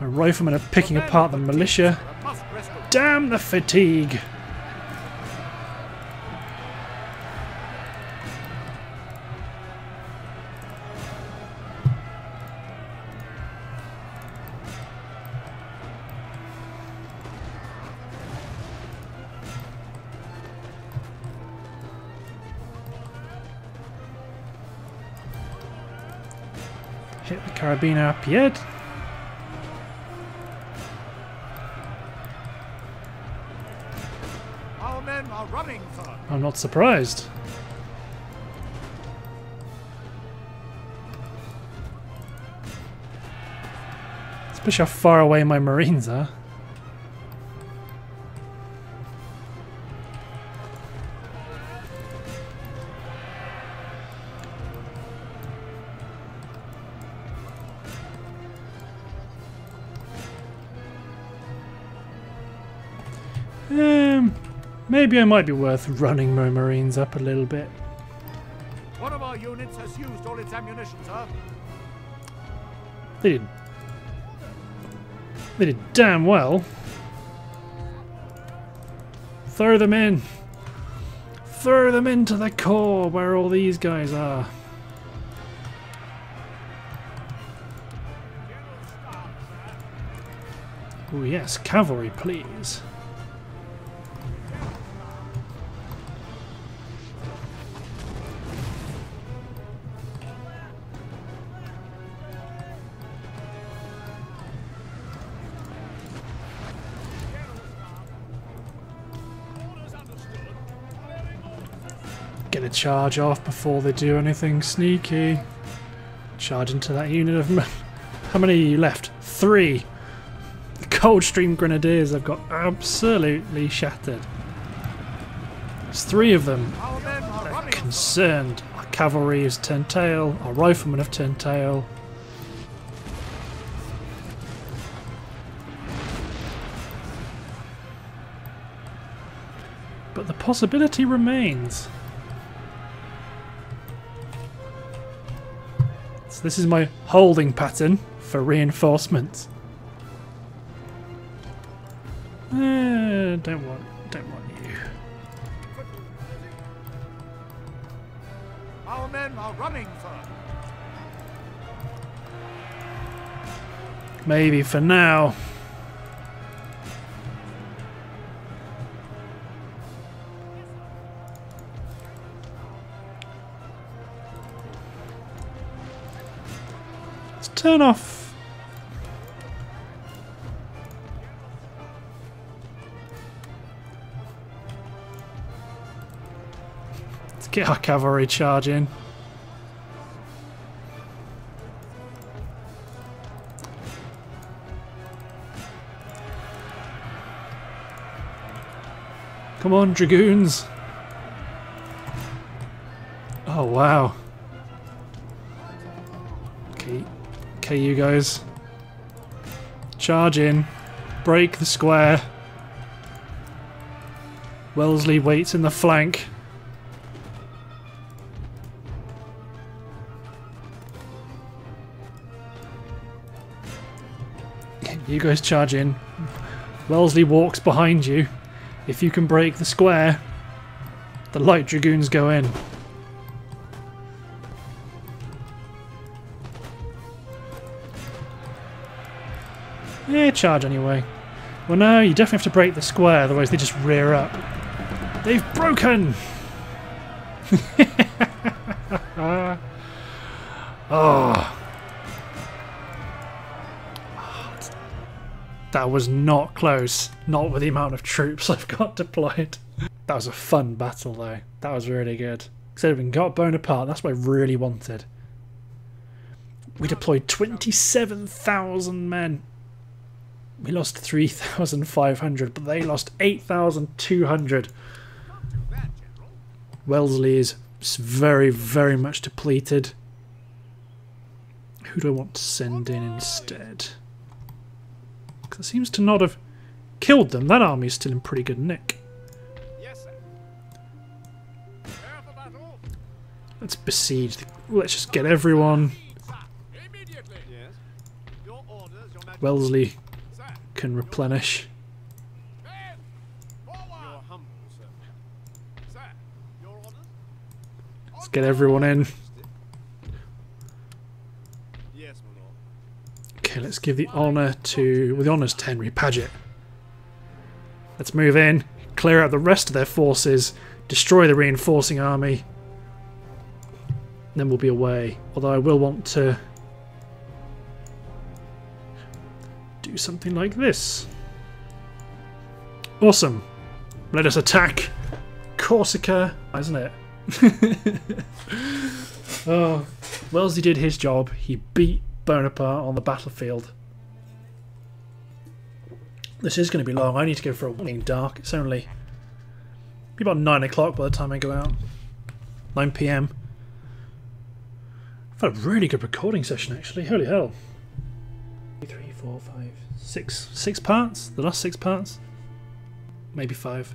My riflemen are picking apart the militia. Damn the fatigue! The up yet.
Our men are running, sir.
I'm not surprised. Especially how far away my marines are. Maybe I might be worth running my marines up a little bit.
One of our units has used all its ammunition, sir.
They did. They did damn well. Throw them in. Throw them into the core where all these guys are. Oh yes, cavalry, please. Charge off before they do anything sneaky. Charge into that unit of. (laughs) How many left? Three. The Coldstream Grenadiers have got absolutely shattered. There's three of them.
Are.
Concerned. Our cavalry is turned tail. Our riflemen have turned tail. But the possibility remains. So this is my holding pattern for reinforcements. Uh, don't want, don't want you.
Our men are running, sir.
Maybe for now. Turn off. Let's get our cavalry charge in. Come on, dragoons. Oh, wow. Okay, you guys. Charge in. Break the square. Wellesley waits in the flank. (laughs) You guys charge in. Wellesley walks behind you. If you can break the square, the light dragoons go in. Charge anyway. Well, no, you definitely have to break the square, otherwise they just rear up. They've broken! oh. (laughs) That was not close. Not with the amount of troops (laughs) I've got deployed. That was a fun battle, though. That was really good. Said we got Bonaparte. That's what I really wanted. We deployed 27,000 men. We lost 3,500, but they lost 8,200. Wellesley is very, very much depleted. Who do I want to send in instead? Because it seems to not have killed them. That army is still in pretty good nick.
Yes, sir. Prepare for battle.
Let's besiege. The, let's just get everyone.
Sir, immediately. Yes. Your orders, your majesty.
Wellesley
Sir,
can replenish. Let's get everyone in. Okay, let's give the honour to. Well, the honour's to Henry Paget. Let's move in, clear out the rest of their forces, destroy the reinforcing army. Then we'll be away. Although I will want to do something like this. Awesome. Let us attack Corsica, isn't it? (laughs) oh, Wellesley did his job. He beat Bonaparte on the battlefield. This is going to be long. I need to go for a walk. Dark. It's only be about nine o'clock by the time I go out. Nine p.m. I've had a really good recording session actually. Holy hell! Three, four, five, six, six parts. The last six parts. maybe five.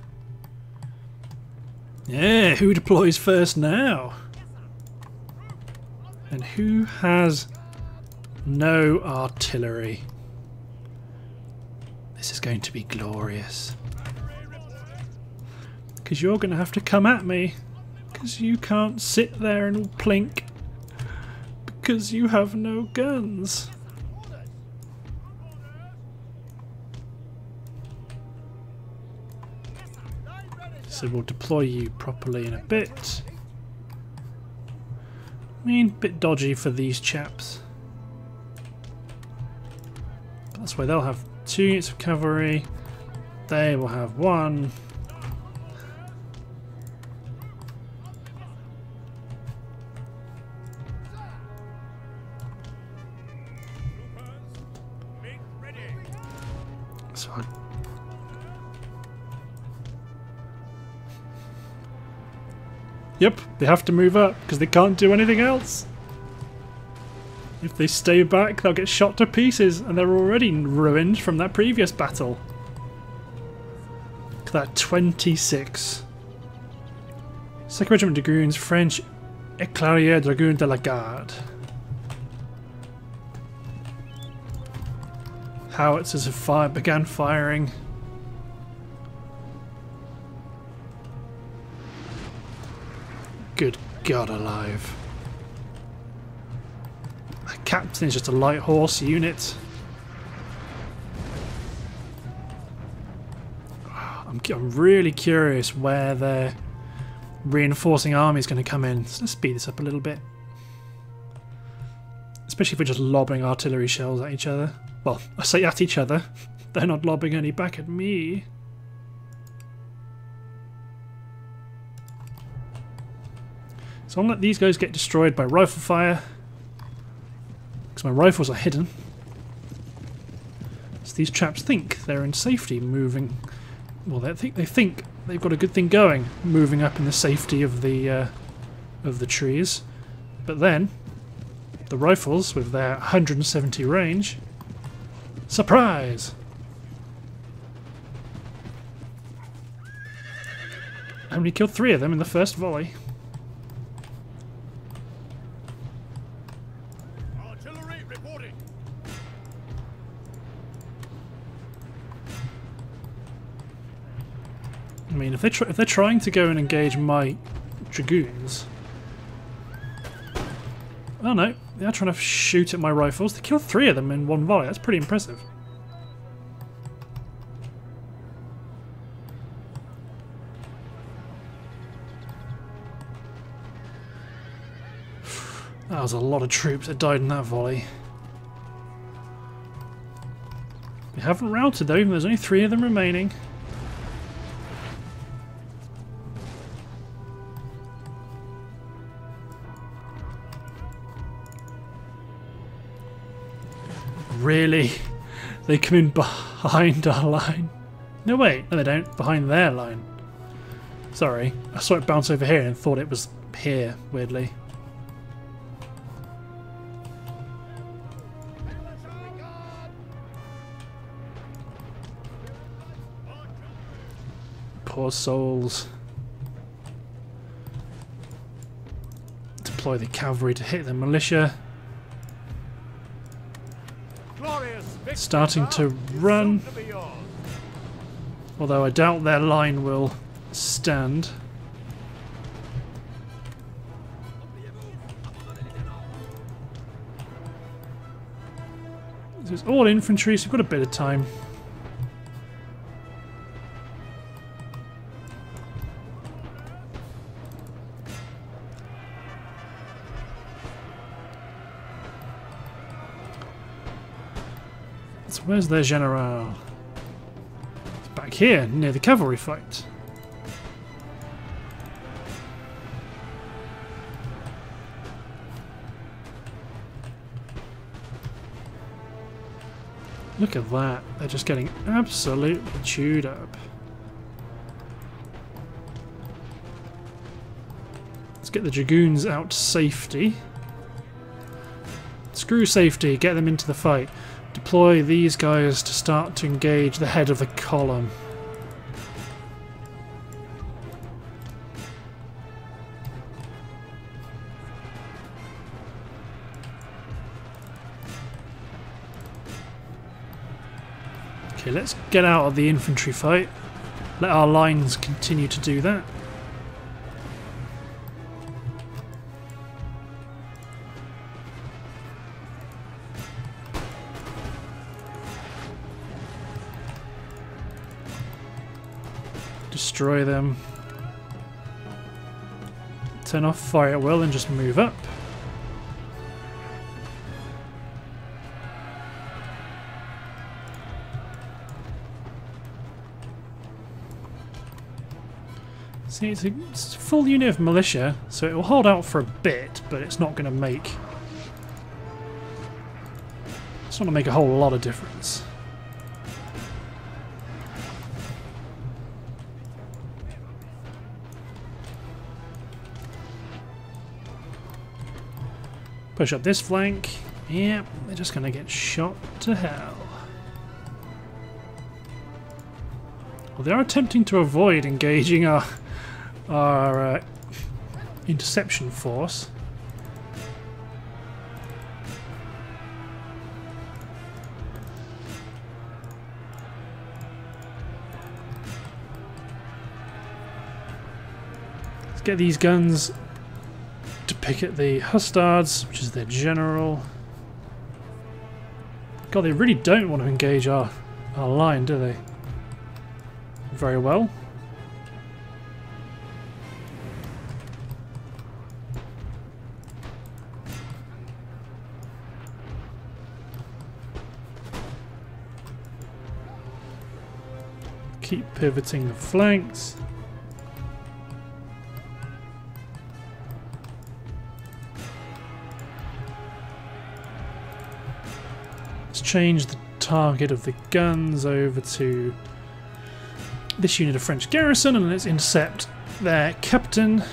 Yeah, who deploys first now? And who has no artillery? This is going to be glorious. Because you're going to have to come at me. Because you can't sit there and plink. Because you have no guns. So we'll deploy you properly in a bit. I mean, bit dodgy for these chaps. But that's why they'll have two units of cavalry. They will have one. Yep, they have to move up because they can't do anything else. If they stay back, they'll get shot to pieces, and they're already ruined from that previous battle. Look at that 26. Second Regiment Dragoons, French Éclairier Dragoon de la Garde. Howitzers have fire, began firing. Good God alive. The captain is just a light horse unit. I'm, I'm really curious where their reinforcing army is going to come in. So let's speed this up a little bit. Especially if we're just lobbing artillery shells at each other. Well, I say at each other. (laughs) They're not lobbing any back at me. So I'll let these guys get destroyed by rifle fire. Because my rifles are hidden. So these chaps think they're in safety moving. Well, they think they think they've got a good thing going, moving up in the safety of the uh, of the trees. But then, the rifles with their 170 range Surprise! I only killed three of them in the first volley. Mean, if they tr if they're trying to go and engage my dragoons, oh no, they are trying to shoot at my rifles. They killed three of them in one volley. That's pretty impressive. That was a lot of troops that died in that volley. We haven't routed though, there's only three of them remaining. Really? They come in behind our line? No, wait. No, they don't. Behind their line. Sorry. I saw it bounce over here and thought it was here, weirdly. Poor souls. Deploy the cavalry to hit the militia.
Glorious victory,
Starting to run. Although I doubt their line will stand. Is all infantry, so we've got a bit of time. So where's their general? It's back here, near the cavalry fight. Look at that. They're just getting absolutely chewed up. Let's get the Dragoons out safety. Screw safety, get them into the fight deploy these guys to start to engage the head of the column. Okay, let's get out of the infantry fight. Let our lines continue to do that. Destroy them. Turn off fire will and just move up. See, it's a, it's a full unit of militia, so it will hold out for a bit, but it's not going to make... It's not going to make a whole lot of difference. Push up this flank. Yep, they're just going to get shot to hell. Well, they are attempting to avoid engaging our our uh, interception force. Let's get these guns to pick at the Hussars, which is their general. God, they really don't want to engage our, our line, do they? Very well. keep pivoting the flanks. Change the target of the guns over to this unit of French garrison and let's intercept their captain.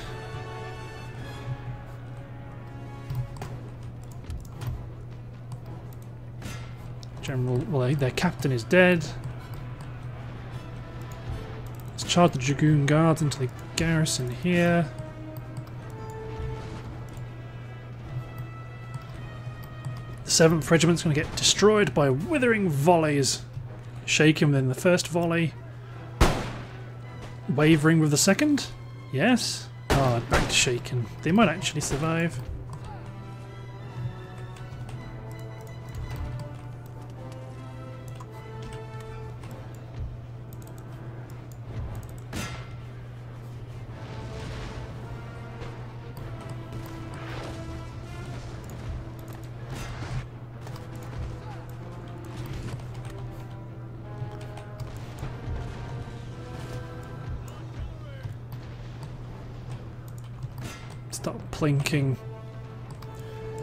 General, well, their captain is dead. Let's charge the Dragoon Guards into the garrison here. 7th Regiment's going to get destroyed by withering volleys. Shaken within the first volley. Wavering with the second? Yes. Oh, back to shaken. They might actually survive.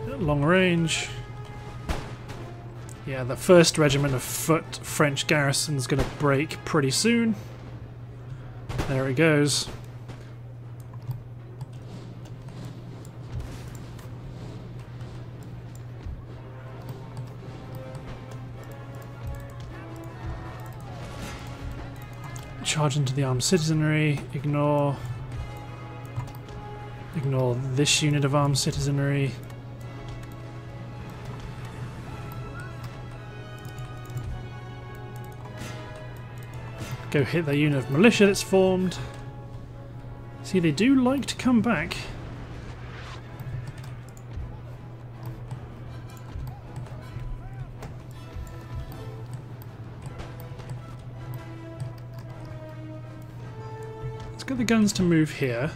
At long range. Yeah, the first regiment of foot French garrison's going to break pretty soon. There it goes. Charge into the armed citizenry, ignore Ignore this unit of armed citizenry. Go hit the unit of militia that's formed. See, they do like to come back. Let's get the guns to move here.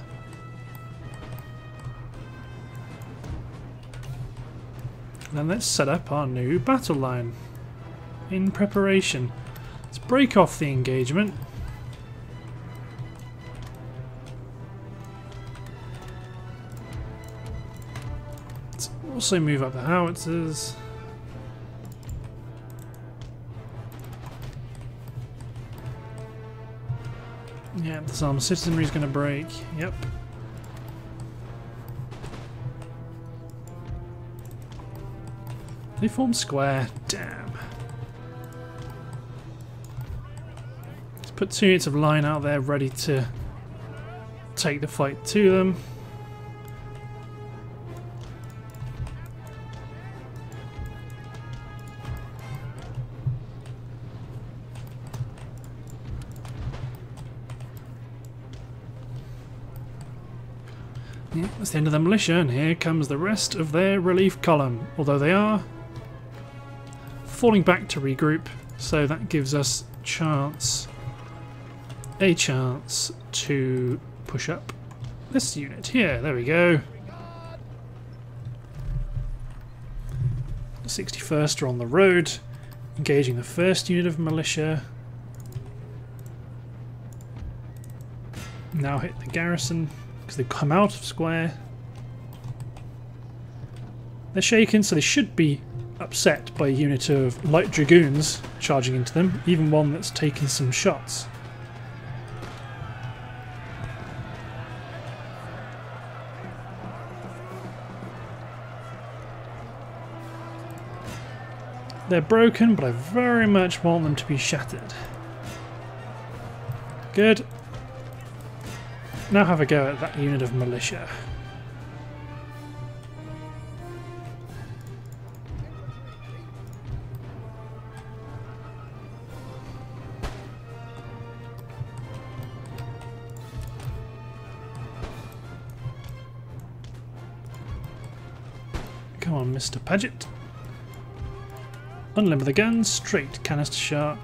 Then let's set up our new battle line. In preparation. Let's break off the engagement. Let's also move up the howitzers. Yeah, the armed citizenry is going to break. Yep. They form square. Damn. Let's put two units of line out there ready to take the fight to them. That's the end of the militia, and here comes the rest of their relief column. Although they are falling back to regroup, so that gives us chance, a chance to push up this unit here. There we go. 61st are on the road, engaging the first unit of militia. Now hit the garrison because they've come out of square. They're shaken, so they should be upset by a unit of light dragoons charging into them, even one that's taken some shots. They're broken, but I very much want them to be shattered. Good. Now have a go at that unit of militia. Mr. Paget. Unlimber the guns, straight canister shot.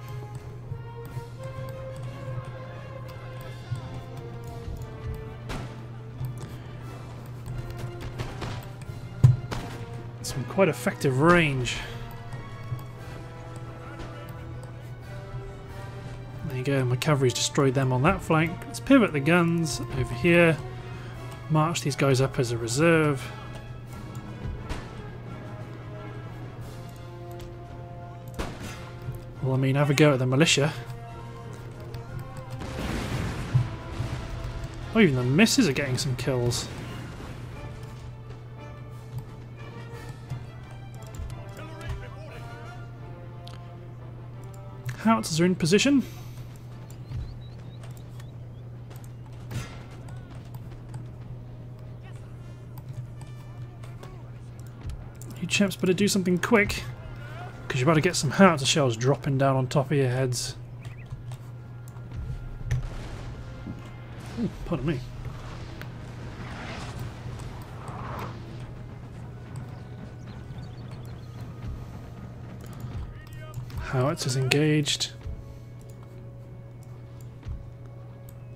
Some quite effective range. There you go, my cavalry's destroyed them on that flank. Let's pivot the guns over here. March these guys up as a reserve. Well, I mean, have a go at the militia. Oh, even the misses are getting some kills. Howitzers are in position. You chaps better do something quick. Because you're about to get some howitzer shells dropping down on top of your heads. Ooh, pardon me. Howitzers engaged.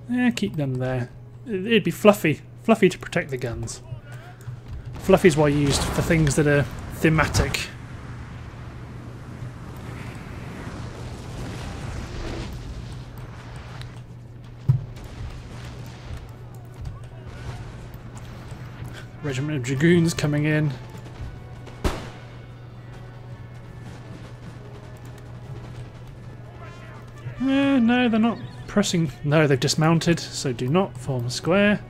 Yeah, keep them there. It'd be fluffy. Fluffy to protect the guns. Fluffy's I used for things that are thematic. Regiment of Dragoons coming in. Eh, no, they're not pressing. No, they've dismounted, so do not form a square.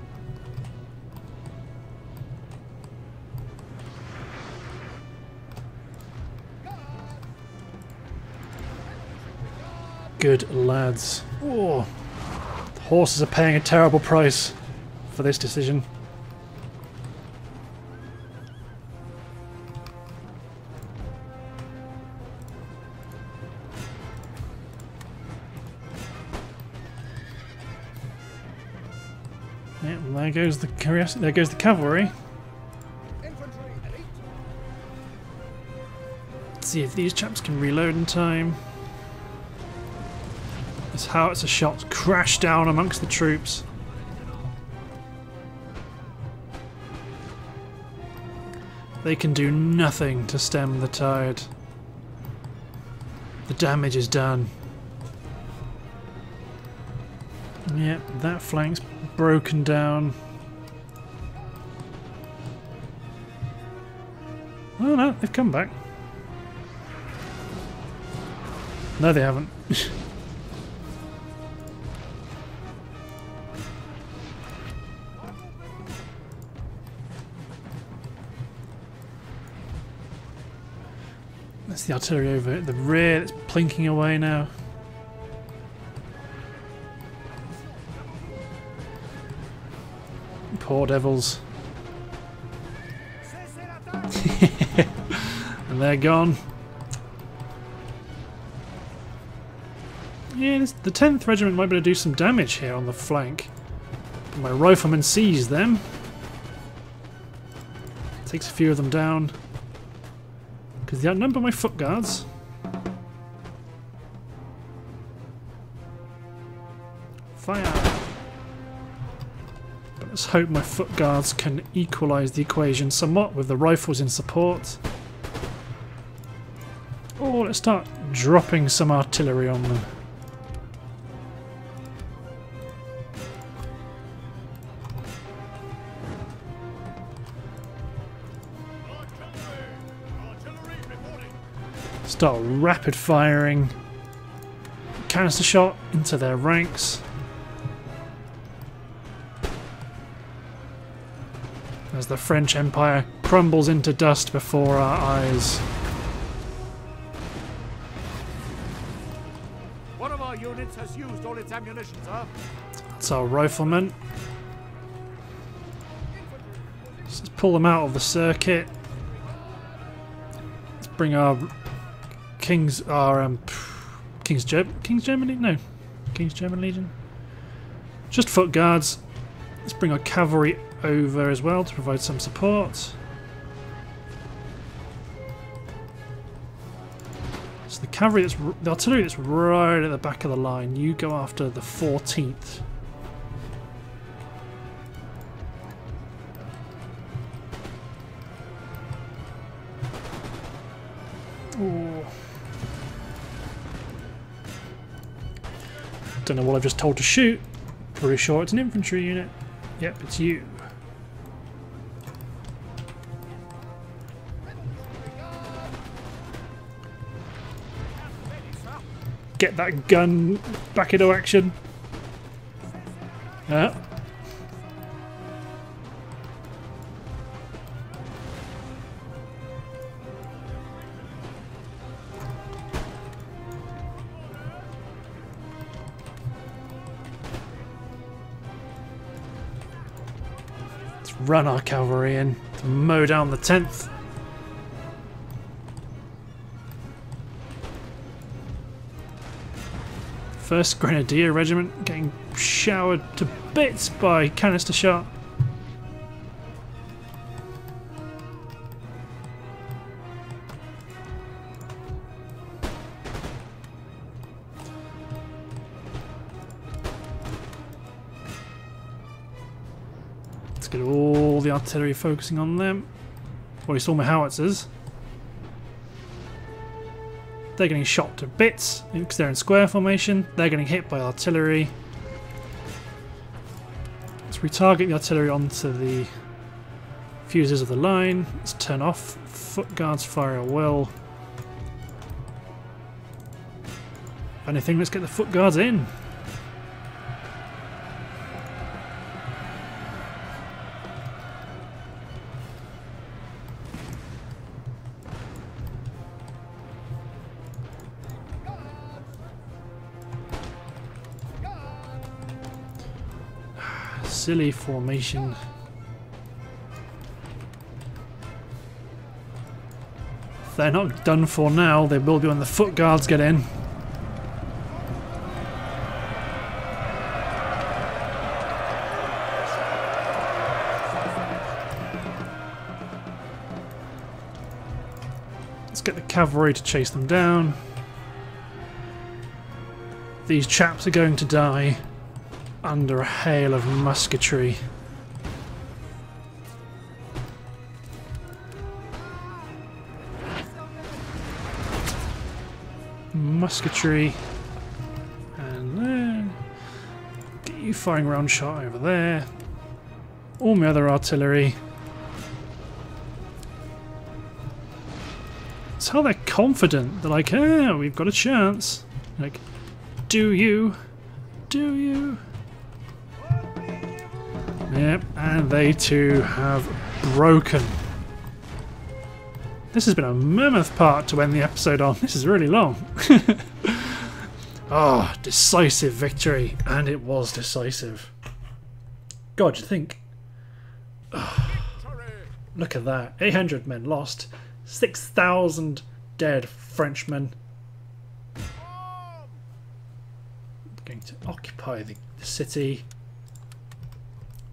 Good lads. Oh, the horses are paying a terrible price for this decision. There goes the curios- there goes the cavalry. Let's see if these chaps can reload in time. This howitzer shot crash down amongst the troops. They can do nothing to stem the tide. The damage is done. Yep, that flank's broken down. Oh no, they've come back. No, they haven't. (laughs) That's the artillery over at the rear that's plinking away now. Poor devils. (laughs) and they're gone. Yeah, this, the 10th Regiment might be able to do some damage here on the flank. My riflemen seize them. Takes a few of them down. Because they outnumber my foot guards. Hope my foot guards can equalise the equation somewhat with the rifles in support. Or let's start dropping some artillery on them. Start rapid firing canister shot into their ranks. As the French Empire crumbles into dust before our eyes.
One of our units has used all its ammunition, sir.
That's our riflemen. Let's pull them out of the circuit. Let's bring our King's our um King's Ger- King's Germany no King's German Legion. Just foot guards. Let's bring our cavalry over as well to provide some support. So the cavalry that's the artillery that's right at the back of the line. You go after the 14th. Ooh. Don't know what I've just told to shoot. Pretty sure it's an infantry unit. Yep, it's you. Get that gun back into action. Yeah. Let's run our cavalry in to mow down the 10th. First Grenadier Regiment getting showered to bits by canister shot. Let's get all the artillery focusing on them. Well, you saw my howitzers. They're getting shot to bits because they're in square formation. They're getting hit by artillery. Let's retarget the artillery onto the fuses of the line. Let's turn off foot guards fire at will. If anything, let's get the foot guards in. Silly formation. They're not done for now, they will be when the foot guards get in. Let's get the cavalry to chase them down. These chaps are going to die under a hail of musketry. Musketry. And there. Get you firing round shot over there. All my other artillery. It's how they're confident. They're like, ah, we've got a chance. Like, do you? And they too have broken. This has been a mammoth part to end the episode on. This is really long. (laughs) Ah, decisive victory, and it was decisive. God, you think?
Victory!
Look at that. 800 men lost, 6,000 dead Frenchmen.
Arm!
Going to occupy the, the city.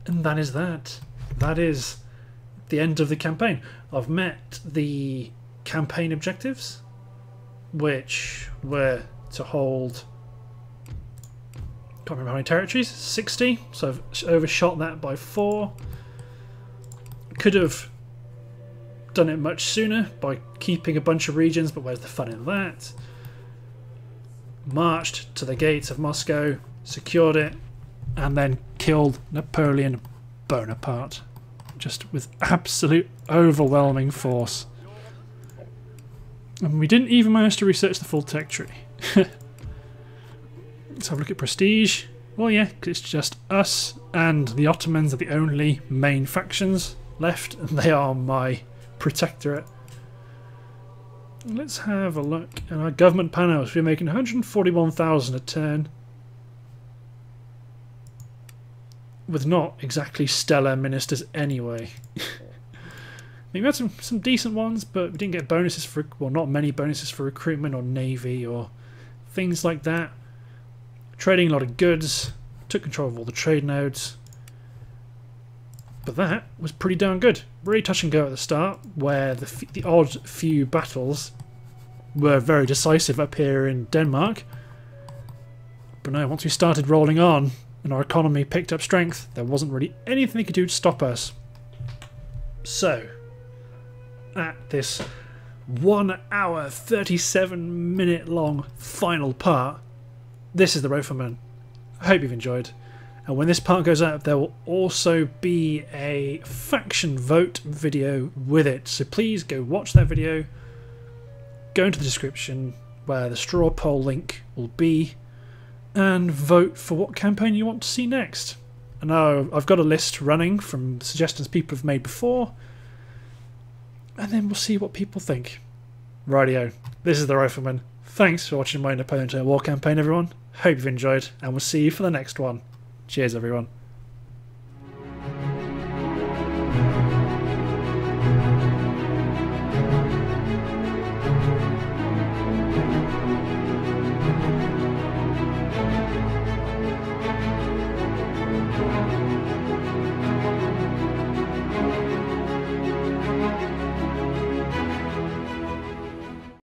And that is that. That is the end of the campaign. I've met the campaign objectives, which were to hold. Can't remember how many territories. Sixty. So I've overshot that by four. Could have done it much sooner by keeping a bunch of regions, but where's the fun in that? Marched to the gates of Moscow, secured it, and then killed Napoleon Bonaparte. Just with absolute overwhelming force. And we didn't even manage to research the full tech tree. (laughs) Let's have a look at prestige. Well, yeah, it's just us and the Ottomans are the only main factions left, and they are my protectorate. Let's have a look at our government panels. We're making 141,000 a turn. With not exactly stellar ministers anyway. (laughs) I mean, we had some, some decent ones, but we didn't get bonuses for, well, not many bonuses for recruitment or navy or things like that. Trading a lot of goods, took control of all the trade nodes. But that was pretty darn good. Really touch and go at the start, where the, f- the odd few battles were very decisive up here in Denmark. But no, once we started rolling on and our economy picked up strength, there wasn't really anything they could do to stop us. So, at this 1 hour 37 minute long final part, this is the Rifleman. I hope you've enjoyed. And when this part goes out, there will also be a faction vote video with it. So please go watch that video. Go into the description where the straw poll link will be and vote for what campaign you want to see next. I know I've got a list running from suggestions people have made before, and then we'll see what people think. Rightio, this is the Rifleman. Thanks for watching my Napoleon War campaign, everyone. Hope you've enjoyed, and we'll see you for the next one. Cheers, everyone.